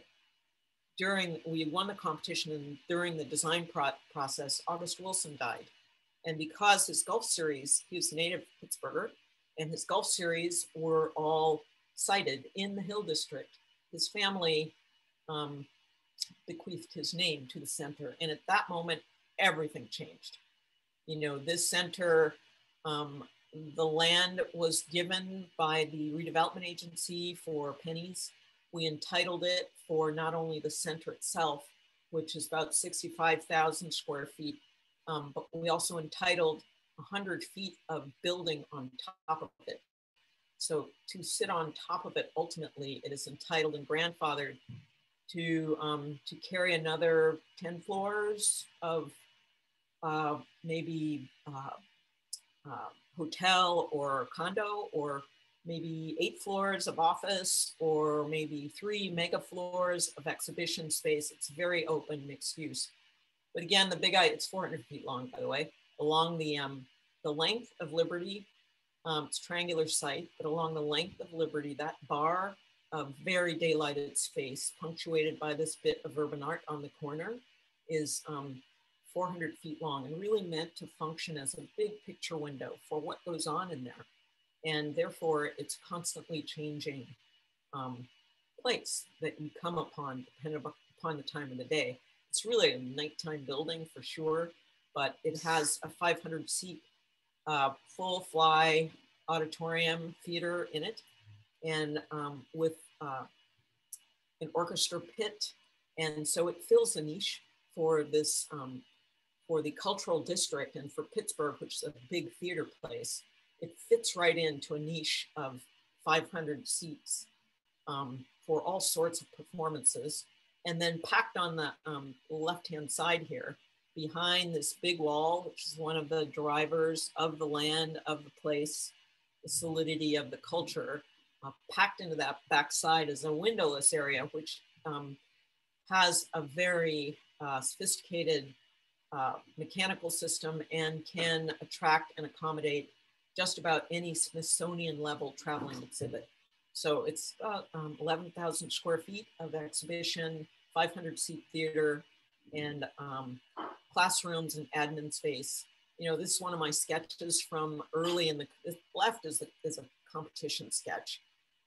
C: during, we won the competition and during the design pro process, August Wilson died. And because his golf series, he was a native Pittsburgher, and his golf series were all sited in the Hill District, his family um, bequeathed his name to the center. And at that moment, everything changed. You know, this center, um, the land was given by the redevelopment agency for pennies. We entitled it for not only the center itself, which is about 65,000 square feet, um, but we also entitled 100 feet of building on top of it. So to sit on top of it, ultimately, it is entitled and grandfathered to, um, to carry another 10 floors of uh, maybe uh, uh, hotel or condo or maybe eight floors of office or maybe three mega floors of exhibition space. It's very open mixed use. But again, the big eye, it's 400 feet long, by the way, along the, um, the length of Liberty. Um, it's triangular site, but along the length of Liberty, that bar of very daylighted space, punctuated by this bit of urban art on the corner, is um, 400 feet long and really meant to function as a big picture window for what goes on in there. And therefore, it's constantly changing um, place that you come upon depending upon the time of the day. It's really a nighttime building for sure, but it has a 500 seat uh, full fly auditorium theater in it and um, with uh, an orchestra pit. And so it fills a niche for this, um, for the cultural district and for Pittsburgh, which is a big theater place. It fits right into a niche of 500 seats um, for all sorts of performances. And then packed on the um, left-hand side here, behind this big wall, which is one of the drivers of the land, of the place, the solidity of the culture, uh, packed into that backside is a windowless area, which um, has a very uh, sophisticated uh, mechanical system and can attract and accommodate just about any Smithsonian level traveling exhibit. So it's about um, 11,000 square feet of exhibition, 500 seat theater, and um, classrooms and admin space. You know, this is one of my sketches from early in the left is, is a competition sketch,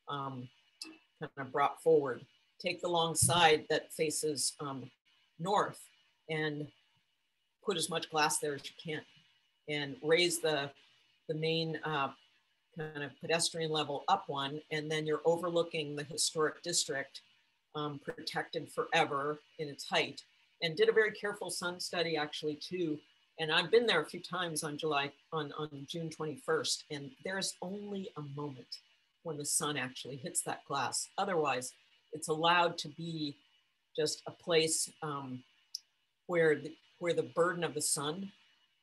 C: um, kind of brought forward. Take the long side that faces um, north and put as much glass there as you can and raise the, the main uh, kind of pedestrian level up one, and then you're overlooking the historic district um, protected forever in its height and did a very careful sun study actually too. And I've been there a few times on July, on, on June 21st, and there's only a moment when the sun actually hits that glass. Otherwise, it's allowed to be just a place um, where, the, where the burden of the sun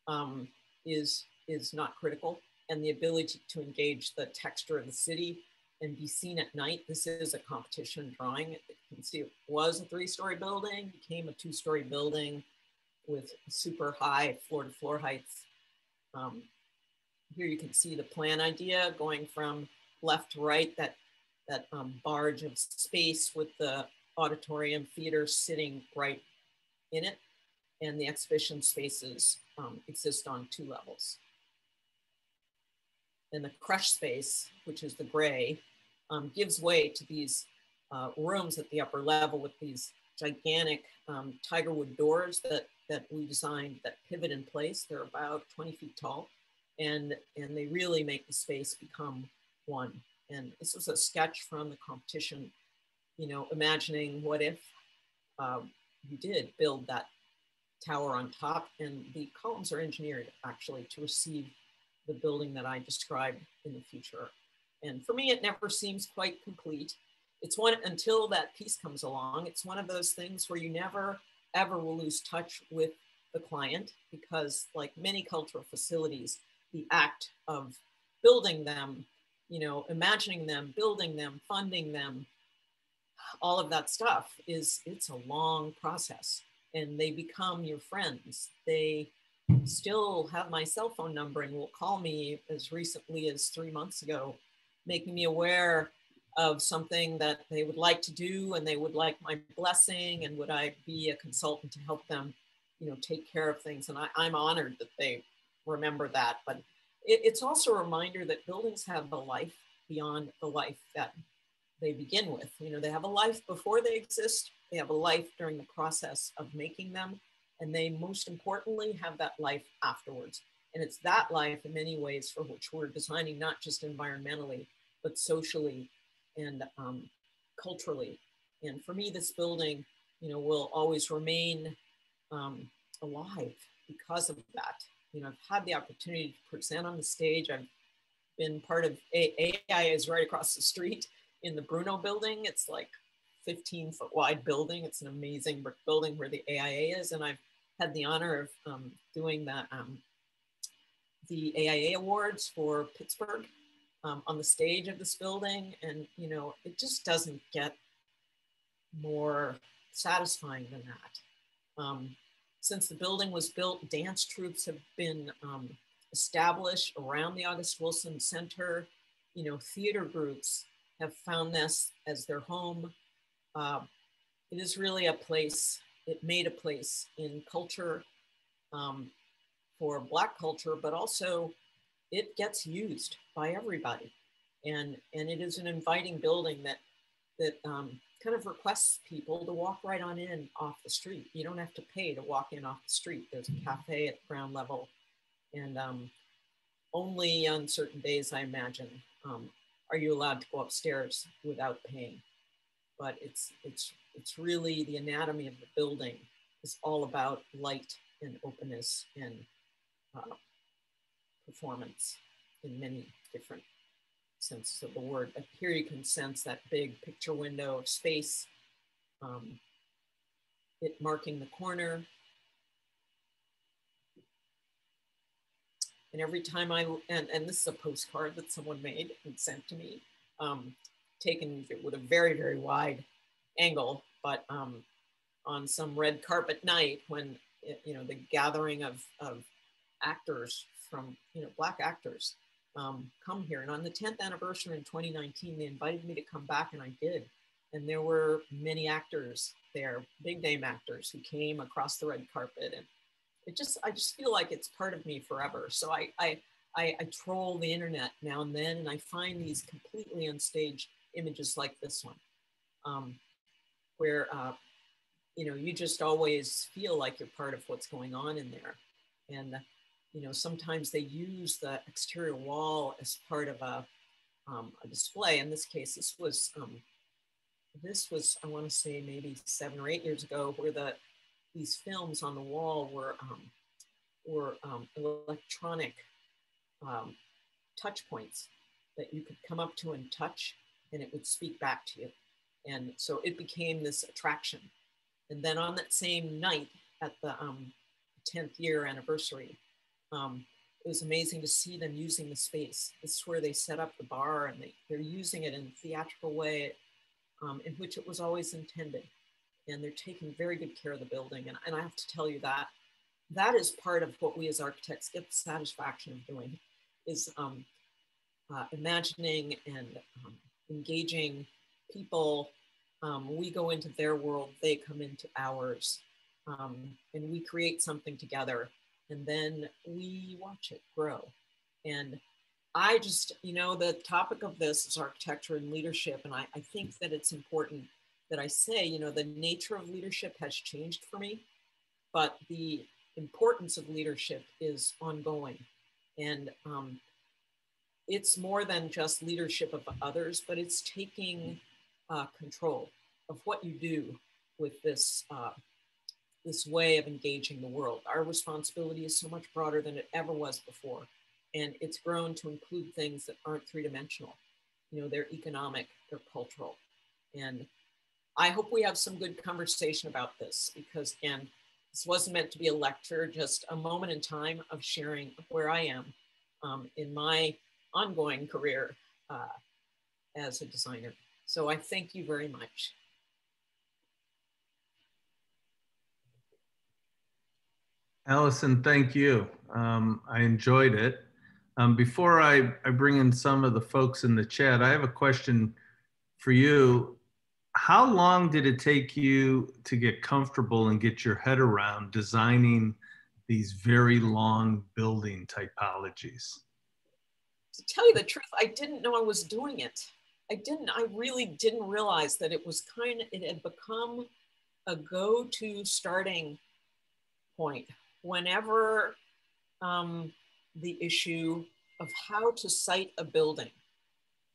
C: um, is, is not critical and the ability to engage the texture of the city and be seen at night. This is a competition drawing. You can see it was a three-story building, became a two-story building with super high floor-to-floor heights. Um, here you can see the plan idea going from left to right, that, that um, barge of space with the auditorium theater sitting right in it. And the exhibition spaces um, exist on two levels. And the crush space, which is the gray, um, gives way to these uh, rooms at the upper level with these gigantic um, tigerwood doors that, that we designed that pivot in place. They're about 20 feet tall and, and they really make the space become one. And this was a sketch from the competition, you know, imagining what if um, you did build that tower on top and the columns are engineered actually to receive the building that I described in the future. And for me, it never seems quite complete. It's one until that piece comes along. It's one of those things where you never ever will lose touch with the client because like many cultural facilities, the act of building them, you know, imagining them, building them, funding them, all of that stuff is it's a long process and they become your friends. They still have my cell phone number and will call me as recently as three months ago, making me aware of something that they would like to do and they would like my blessing and would I be a consultant to help them, you know, take care of things. And I, am honored that they remember that. But it, it's also a reminder that buildings have a life beyond the life that they begin with. You know, they have a life before they exist, they have a life during the process of making them, and they most importantly have that life afterwards. And it's that life in many ways for which we're designing not just environmentally, but socially and um, culturally. And for me, this building, you know, will always remain um, alive because of that. You know, I've had the opportunity to present on the stage. I've been part of AIA is right across the street in the Bruno building. It's like 15 foot wide building. It's an amazing brick building where the AIA is. And I've had the honor of um, doing the, um, the AIA Awards for Pittsburgh um, on the stage of this building. And, you know, it just doesn't get more satisfying than that. Um, since the building was built, dance troupes have been um, established around the August Wilson Center. You know, theater groups have found this as their home. Uh, it is really a place, it made a place in culture um, for Black culture, but also it gets used by everybody. And, and it is an inviting building that, that um, kind of requests people to walk right on in off the street. You don't have to pay to walk in off the street. There's a cafe at ground level. And um, only on certain days, I imagine, um, are you allowed to go upstairs without paying. But it's, it's, it's really the anatomy of the building is all about light and openness and uh, performance in many different senses of the word. Here you can sense that big picture window of space, um, it marking the corner. And every time I, and, and this is a postcard that someone made and sent to me, um, taken with a very, very wide angle, but um, on some red carpet night when, you know, the gathering of, of actors from, you know, Black actors um, come here. And on the 10th anniversary in 2019, they invited me to come back and I did. And there were many actors there, big name actors who came across the red carpet. And it just, I just feel like it's part of me forever. So I, I, I, I troll the internet now and then and I find these completely unstaged images like this one, um, where, uh, you know, you just always feel like you're part of what's going on in there. And you know, sometimes they use the exterior wall as part of a, um, a display. In this case, this was, um, this was, I want to say maybe seven or eight years ago, where the these films on the wall were um, were um, electronic um, touch points that you could come up to and touch, and it would speak back to you. And so it became this attraction. And then on that same night, at the 10th um, year anniversary, um, it was amazing to see them using the space. This is where they set up the bar and they, they're using it in a theatrical way um, in which it was always intended. And they're taking very good care of the building. And, and I have to tell you that that is part of what we as architects get the satisfaction of doing is um, uh, imagining and um, engaging people. Um, we go into their world, they come into ours, um, and we create something together and then we watch it grow. And I just, you know, the topic of this is architecture and leadership. And I, I think that it's important that I say, you know, the nature of leadership has changed for me, but the importance of leadership is ongoing. And um, it's more than just leadership of others, but it's taking uh, control of what you do with this uh, this way of engaging the world. Our responsibility is so much broader than it ever was before, and it's grown to include things that aren't three dimensional. You know, they're economic, they're cultural, and I hope we have some good conversation about this because, and this wasn't meant to be a lecture, just a moment in time of sharing where I am um, in my ongoing career uh, as a designer. So I thank you very much.
B: Allison, thank you. Um, I enjoyed it. Um, before I, I bring in some of the folks in the chat, I have a question for you. How long did it take you to get comfortable and get your head around designing these very long building typologies?
C: to tell you the truth, I didn't know I was doing it. I didn't, I really didn't realize that it was kind of, it had become a go to starting point whenever um, the issue of how to site a building.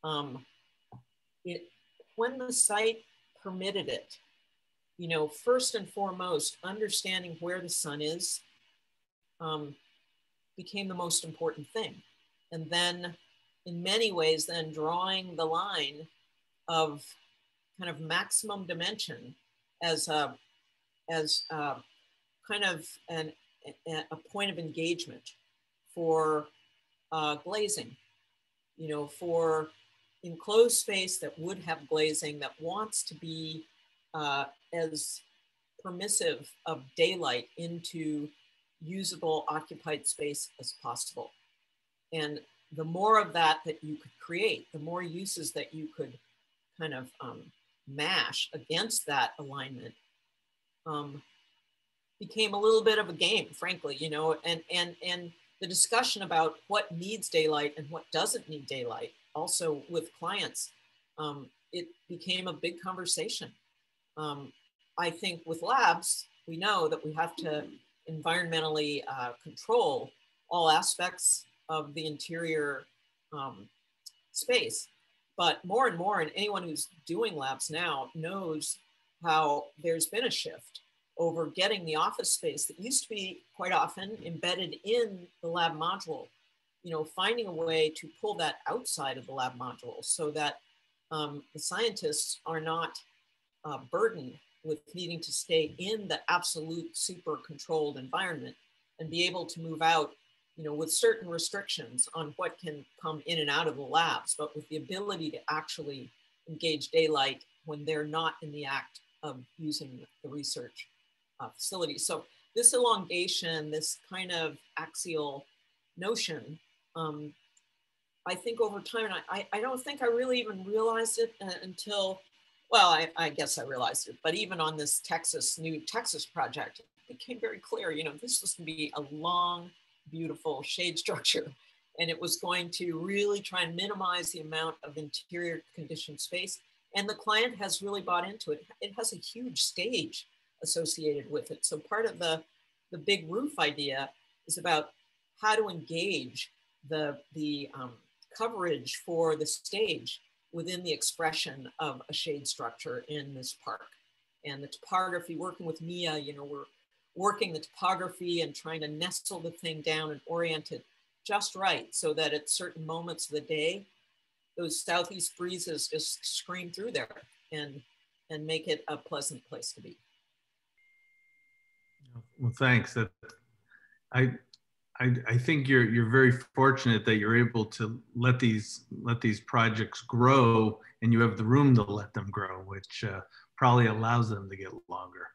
C: Um, it, when the site permitted it, you know, first and foremost, understanding where the sun is um, became the most important thing and then in many ways then drawing the line of kind of maximum dimension as a, as a kind of an, a point of engagement for uh, glazing, you know, for enclosed space that would have glazing that wants to be uh, as permissive of daylight into usable occupied space as possible. And the more of that that you could create, the more uses that you could kind of um, mash against that alignment um, became a little bit of a game, frankly, you know, and, and, and the discussion about what needs daylight and what doesn't need daylight also with clients, um, it became a big conversation. Um, I think with labs, we know that we have to environmentally uh, control all aspects of the interior um, space. But more and more, and anyone who's doing labs now knows how there's been a shift over getting the office space that used to be quite often embedded in the lab module, you know, finding a way to pull that outside of the lab module so that um, the scientists are not uh, burdened with needing to stay in the absolute super controlled environment and be able to move out you know, with certain restrictions on what can come in and out of the labs, but with the ability to actually engage daylight when they're not in the act of using the research uh, facility. So this elongation, this kind of axial notion, um, I think over time, and I, I don't think I really even realized it uh, until, well, I, I guess I realized it, but even on this Texas, new Texas project, it became very clear, you know, this was gonna be a long, beautiful shade structure. And it was going to really try and minimize the amount of interior conditioned space. And the client has really bought into it. It has a huge stage associated with it. So part of the, the big roof idea is about how to engage the, the um, coverage for the stage within the expression of a shade structure in this park. And the topography, working with Mia, you know, we're working the topography and trying to nestle the thing down and orient it just right so that at certain moments of the day, those southeast breezes just scream through there and and make it a pleasant place to be.
B: Well, thanks. That I, I I think you're you're very fortunate that you're able to let these let these projects grow and you have the room to let them grow, which uh, probably allows them to get longer.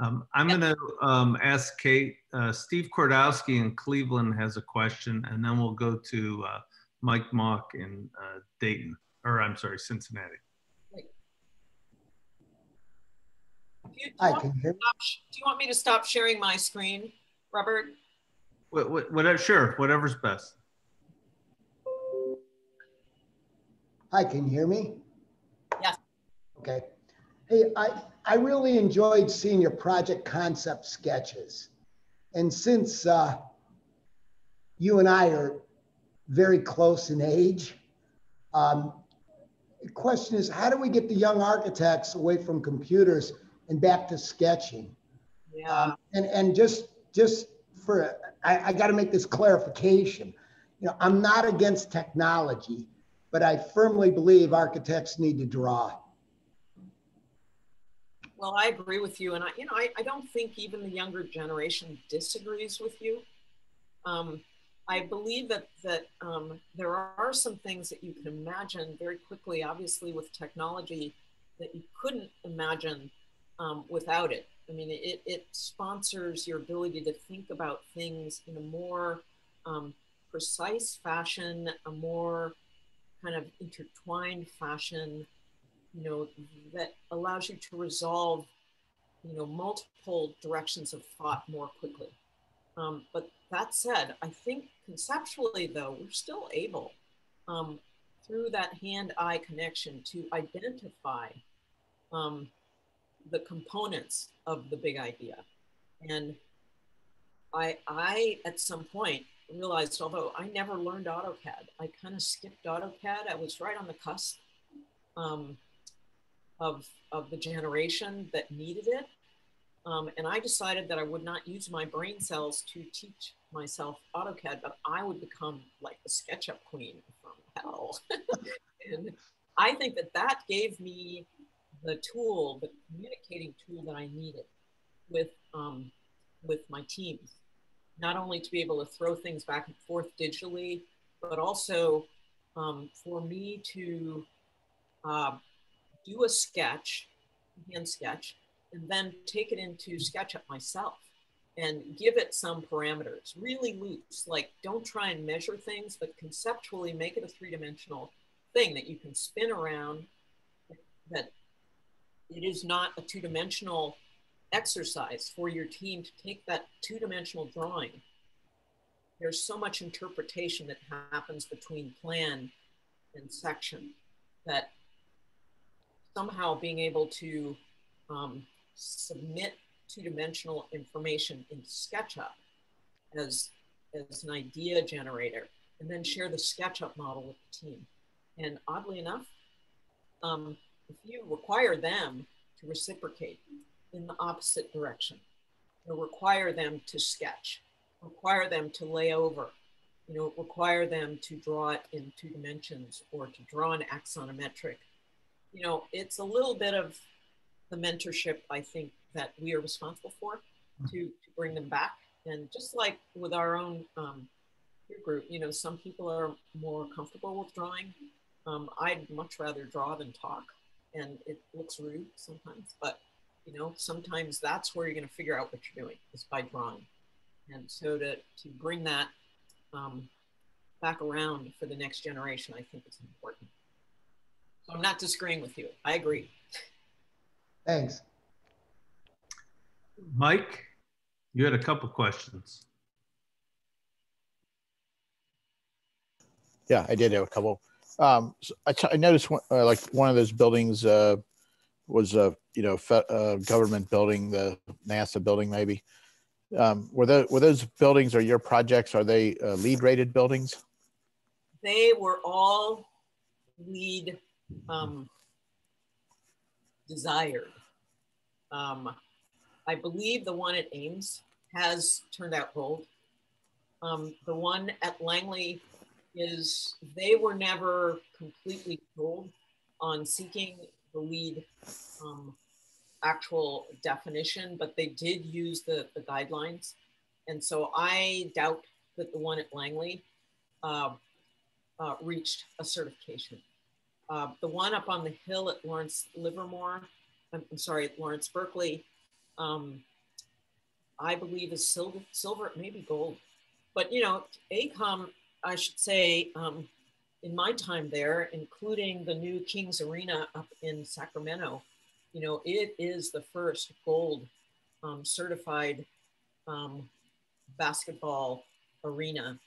B: Um, I'm going to um, ask Kate. Uh, Steve Kordowski in Cleveland has a question, and then we'll go to uh, Mike Mock in uh, Dayton, or I'm sorry, Cincinnati.
C: Do you, do, you stop, do you want me to stop sharing my screen, Robert?
B: What, what, whatever, sure, whatever's best.
D: Hi, can you hear me?
C: Yes.
D: Okay. Hey, I, I really enjoyed seeing your project concept sketches. And since uh, you and I are very close in age. Um, the question is, how do we get the young architects away from computers and back to sketching?
C: Yeah.
D: Um, and and just just for I, I got to make this clarification. You know, I'm not against technology, but I firmly believe architects need to draw.
C: Well, I agree with you, and I, you know, I, I don't think even the younger generation disagrees with you. Um, I believe that that um, there are some things that you can imagine very quickly, obviously with technology, that you couldn't imagine um, without it. I mean, it, it sponsors your ability to think about things in a more um, precise fashion, a more kind of intertwined fashion, you know, that allows you to resolve, you know, multiple directions of thought more quickly. Um, but that said, I think conceptually, though, we're still able, um, through that hand-eye connection, to identify um, the components of the big idea. And I, I, at some point, realized, although I never learned AutoCAD, I kind of skipped AutoCAD. I was right on the cusp um, of, of the generation that needed it. Um, and I decided that I would not use my brain cells to teach myself AutoCAD, but I would become like the SketchUp queen from hell. *laughs* and I think that that gave me the tool, the communicating tool that I needed with um, with my teams. Not only to be able to throw things back and forth digitally, but also um, for me to uh, do a sketch, hand sketch, and then take it into SketchUp myself and give it some parameters, really loose. Like don't try and measure things, but conceptually make it a three-dimensional thing that you can spin around that it is not a two-dimensional exercise for your team to take that two-dimensional drawing. There's so much interpretation that happens between plan and section that somehow being able to um, submit two-dimensional information in SketchUp as, as an idea generator and then share the SketchUp model with the team. And oddly enough, um, if you require them to reciprocate in the opposite direction, you require them to sketch, require them to lay over, you know, require them to draw it in two dimensions or to draw an axonometric. You know, it's a little bit of the mentorship I think that we are responsible for to, to bring them back. And just like with our own um, peer group, you know, some people are more comfortable with drawing. Um, I'd much rather draw than talk and it looks rude sometimes, but you know, sometimes that's where you're going to figure out what you're doing is by drawing. And so to, to bring that um, back around for the next generation, I think it's important. So I'm not disagreeing with you. I agree.
D: Thanks.
B: Mike, you had a couple questions.
E: Yeah, I did have a couple. Um, so I, I noticed one, uh, like one of those buildings uh, was a you know fe- uh, government building, the NASA building maybe. Um, were those were those buildings or your projects? Are they uh, LEED rated buildings?
C: They were all LEED um, desired. Um, I believe the one at Ames has turned out gold. Um, the one at Langley is they were never completely told on seeking the LEED um, actual definition, but they did use the, the guidelines. And so I doubt that the one at Langley uh, uh, reached a certification. Uh, the one up on the hill at Lawrence Livermore, I'm, I'm sorry, Lawrence Berkeley, um, I believe is silver, silver, maybe gold. But you know, AECOM I should say, um, in my time there, including the new Kings Arena up in Sacramento, you know, it is the first gold um, certified um, basketball arena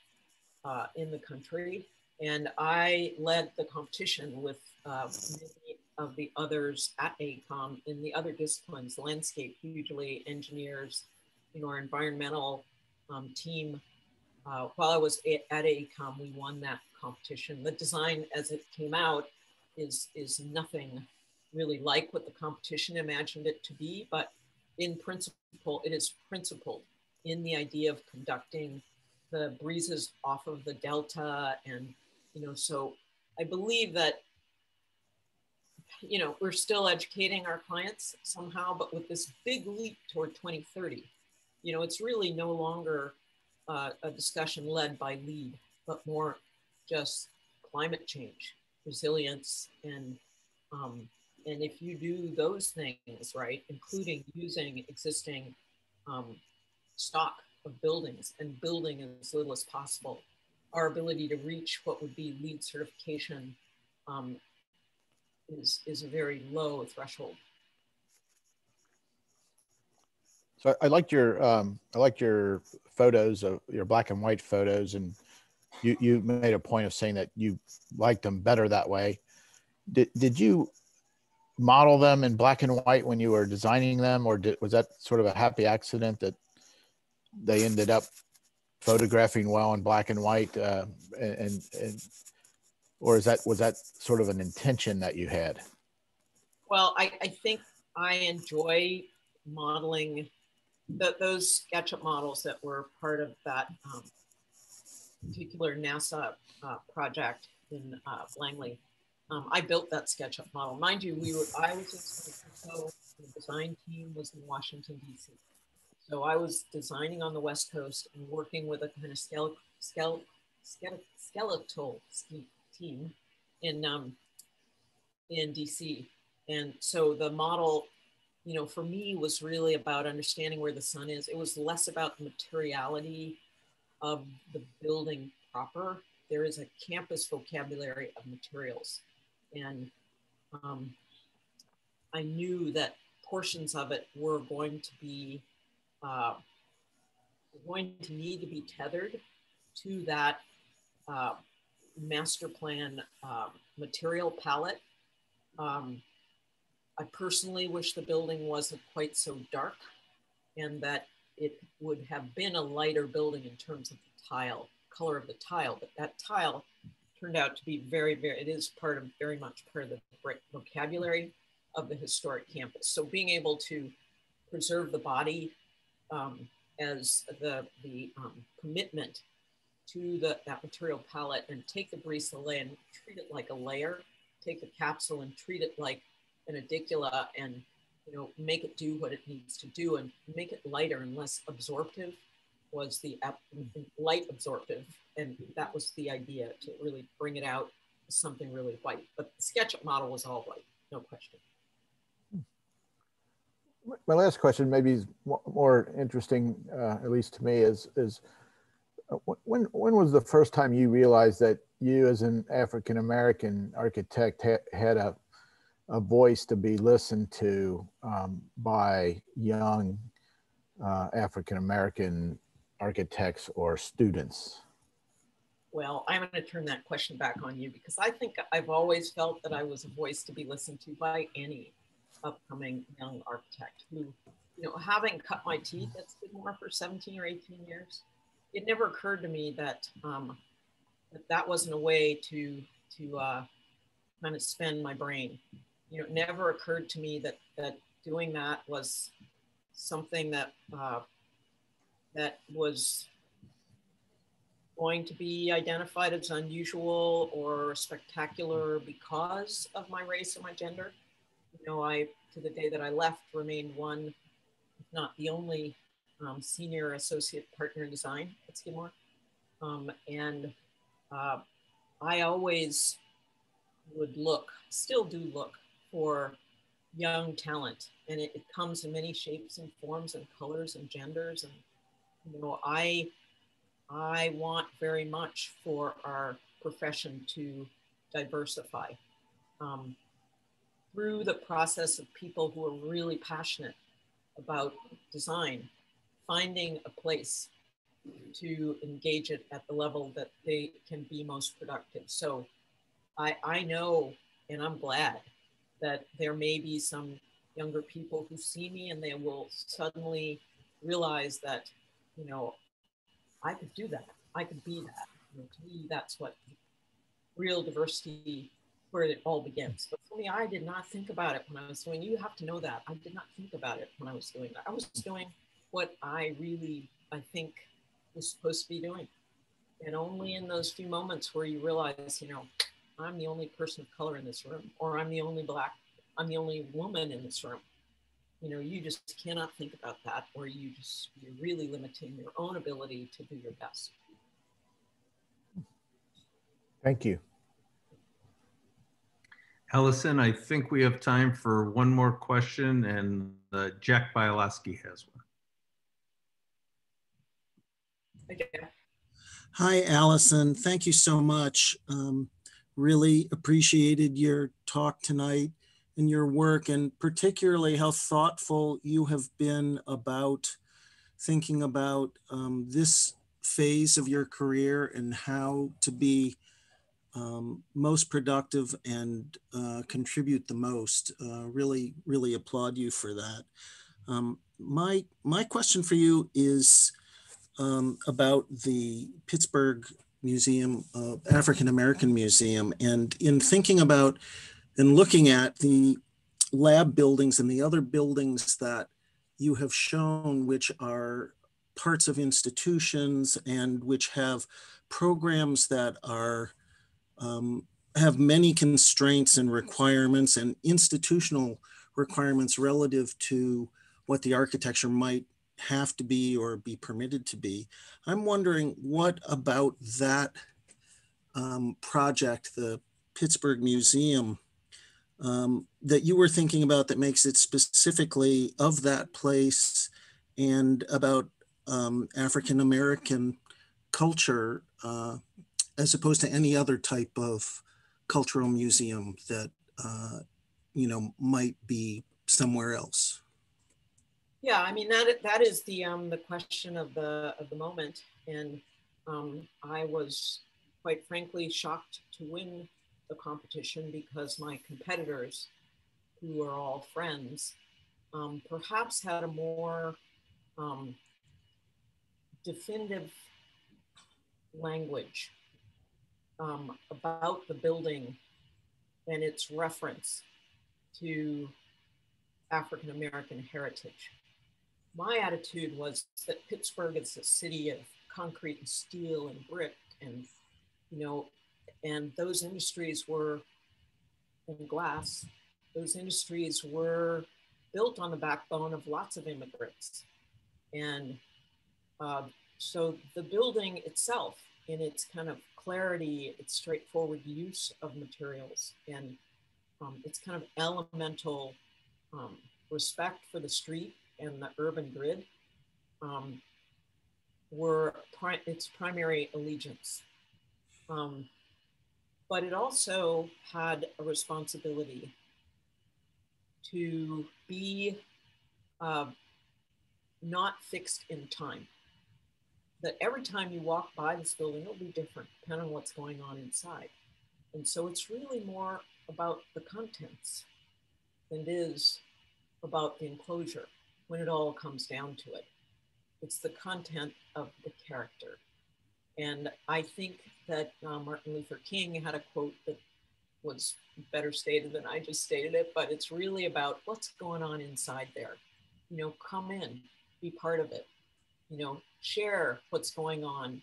C: uh, in the country. And I led the competition with uh, many of the others at AECOM in the other disciplines, landscape, hugely engineers, you know, our environmental um, team uh, while I was at AECOM, we won that competition. The design as it came out is, is nothing really like what the competition imagined it to be, but in principle, it is principled in the idea of conducting the breezes off of the delta. And, you know, so I believe that, you know, we're still educating our clients somehow, but with this big leap toward 2030, you know, it's really no longer uh, a discussion led by LEED, but more just climate change, resilience, and um, and if you do those things right, including using existing um, stock of buildings and building as little as possible, our ability to reach what would be LEED certification um, is is a very low threshold.
E: So I liked your um, I liked your photos of your black and white photos, and you you made a point of saying that you liked them better that way. Did did you model them in black and white when you were designing them, or did, was that sort of a happy accident that they ended up photographing well in black and white, uh, and, and or is that was that sort of an intention that you had?
C: Well, I, I think I enjoy modeling those SketchUp models that were part of that um, particular NASA uh, project in uh, Langley. Um, I built that SketchUp model. Mind you, we were I was in Francisco. The design team was in Washington D.C. So I was designing on the West Coast and working with a kind of skeletal, skeletal, skeletal team in um, in D.C. And so the model you know, for me was really about understanding where the sun is. It was less about the materiality of the building proper. There is a campus vocabulary of materials. And um, I knew that portions of it were going to be uh, going to need to be tethered to that uh, master plan uh, material palette. Um, I personally wish the building wasn't quite so dark and that it would have been a lighter building in terms of the tile, color of the tile, but that tile turned out to be very, very, it is part of, very much part of the vocabulary of the historic campus. So being able to preserve the body um, as the, the um, commitment to the, that material palette and take the brise and treat it like a layer, take the capsule and treat it like an aedicula and you know make it do what it needs to do and make it lighter and less absorptive was the light absorptive. And that was the idea to really bring it out something really white. But the SketchUp model was all white no question.
E: My last question maybe is more interesting uh, at least to me is is uh, when when was the first time you realized that you as an african american architect ha had a a voice to be listened to um, by young uh, African American architects or students?
C: Well, I'm going to turn that question back on you because I think I've always felt that I was a voice to be listened to by any upcoming young architect who, you know, having cut my teeth at Skidmore for 17 or 18 years, it never occurred to me that um, that, that wasn't a way to to uh, kind of spend my brain you know, never occurred to me that that doing that was something that uh, that was going to be identified as unusual or spectacular because of my race or my gender. You know, I to the day that I left remained one, if not the only, um, senior associate partner in design at Skidmore, um, and uh, I always would look, still do look for young talent. And it, it, comes in many shapes and forms and colors and genders. And you know i i want very much for our profession to diversify um, through the process of people who are really passionate about design finding a place to engage it at the level that they can be most productive. So i i know and i'm glad that there may be some younger people who see me and they will suddenly realize that, you know, I could do that. I could be that. You know, to me, that's what real diversity, where it all begins. But for me, I did not think about it when I was doing. You have to know that I did not think about it when I was doing that. I was doing what I really, I think, was supposed to be doing. And only in those few moments where you realize, you know, I'm the only person of color in this room, or I'm the only black, I'm the only woman in this room. You know, you just cannot think about that, or you just, you're really limiting your own ability to do your best.
E: Thank you.
B: Allison, I think we have time for one more question, and uh, Jack Bialosky has one.
C: Okay.
F: Hi, Allison. Thank you so much. Um, really appreciated your talk tonight and your work, and particularly how thoughtful you have been about thinking about um, this phase of your career and how to be um, most productive and uh, contribute the most. Uh, really, really applaud you for that. Um, my my question for you is um, about the Pittsburgh Museum, uh, African American Museum, and in thinking about and looking at the lab buildings and the other buildings that you have shown, which are parts of institutions and which have programs that are um, have many constraints and requirements and institutional requirements relative to what the architecture might have to be or be permitted to be. I'm wondering what about that um, project, the Pittsburgh Museum, um, that you were thinking about that makes it specifically of that place and about um, African American culture uh, as opposed to any other type of cultural museum that uh, you know might be somewhere else.
C: Yeah, I mean that that is the um, the question of the of the moment, and um, I was quite frankly shocked to win the competition because my competitors, who are all friends, um, perhaps had a more um, definitive language um, about the building and its reference to African American heritage my attitude was that Pittsburgh is a city of concrete and steel and brick and you know and those industries were in glass those industries were built on the backbone of lots of immigrants. And uh, so the building itself in its kind of clarity its straightforward use of materials and um, its kind of elemental um, respect for the street and the urban grid um, were pri- its primary allegiance. Um, but it also had a responsibility to be uh, not fixed in time. That every time you walk by this building, it'll be different depending on what's going on inside. And so it's really more about the contents than it is about the enclosure when it all comes down to it. It's the content of the character. And I think that uh, Martin Luther King had a quote that was better stated than I just stated it, but it's really about what's going on inside there. You know, come in, be part of it, you know, share what's going on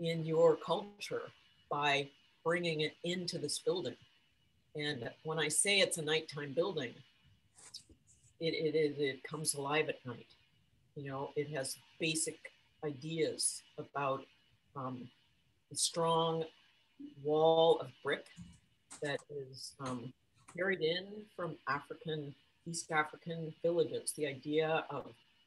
C: in your culture by bringing it into this building. And when I say it's a nighttime building, it, it, it, it comes alive at night. You know, it has basic ideas about um, a strong wall of brick that is um, carried in from African, East African villages. The idea of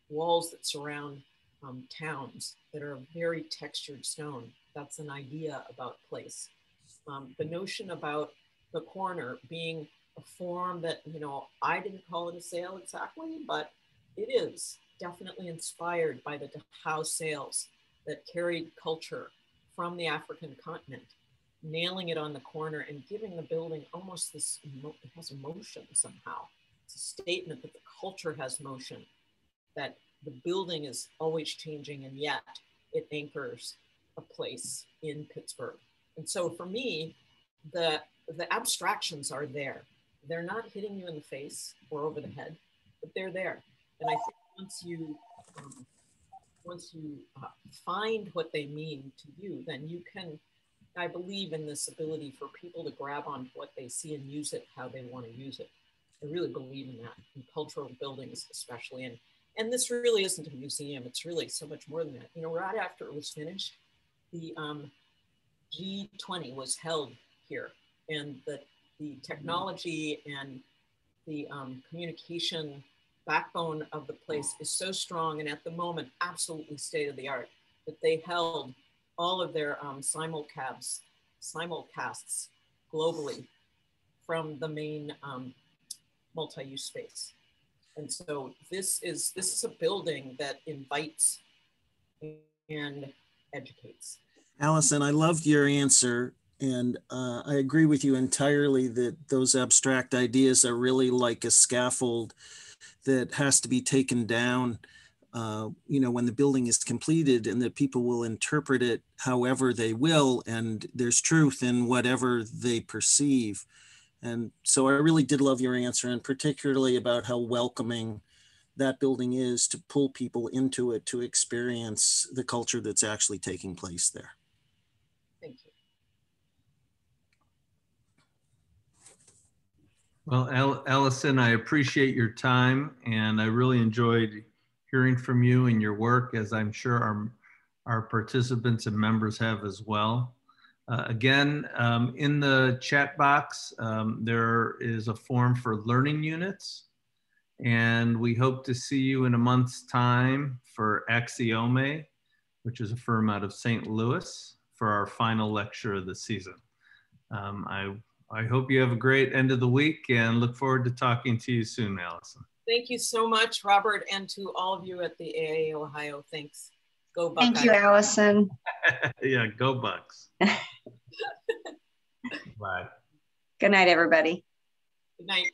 C: walls that surround um, towns that are very textured stone. That's an idea about place. Um, the notion about the corner being a form that, you know, I didn't call it a sail exactly, but it is definitely inspired by the dhow sails that carried culture from the African continent, nailing it on the corner and giving the building almost this, it has motion somehow. It's a statement that the culture has motion, that the building is always changing and yet it anchors a place in Pittsburgh. And so for me, the the abstractions are there. They're not hitting you in the face or over the head, but they're there. And I think once you um, once you uh, find what they mean to you, then you can. I believe in this ability for people to grab onto what they see and use it how they want to use it. I really believe in that in cultural buildings, especially. And and this really isn't a museum. It's really so much more than that. You know, right after it was finished, the um, G20 was held here, and the the technology and the um, communication backbone of the place is so strong and at the moment absolutely state of the art that they held all of their um, simulcasts, simulcasts globally from the main um, multi-use space. And so this is this is a building that invites and educates.
F: Allison, I loved your answer. And uh, I agree with you entirely that those abstract ideas are really like a scaffold that has to be taken down, uh, you know, when the building is completed and that people will interpret it however they will. And there's truth in whatever they perceive. And so I really did love your answer, and particularly about how welcoming that building is to pull people into it to experience the culture that's actually taking place there.
C: Thank you.
B: Well, Al Allison, I appreciate your time and I really enjoyed hearing from you and your work as I'm sure our, our participants and members have as well. Uh, again, um, in the chat box, um, there is a form for learning units. And we hope to see you in a month's time for Axiome, which is a firm out of St. Louis, for our final lecture of the season. Um, I, I hope you have a great end of the week and look forward to talking to you soon, Allison.
C: Thank you so much, Robert, and to all of you at the AIA Ohio. Thanks. Go Bucks.
G: Thank you, Allison. *laughs*
B: yeah, go Bucks. *laughs* Bye.
G: Good night, everybody.
C: Good night.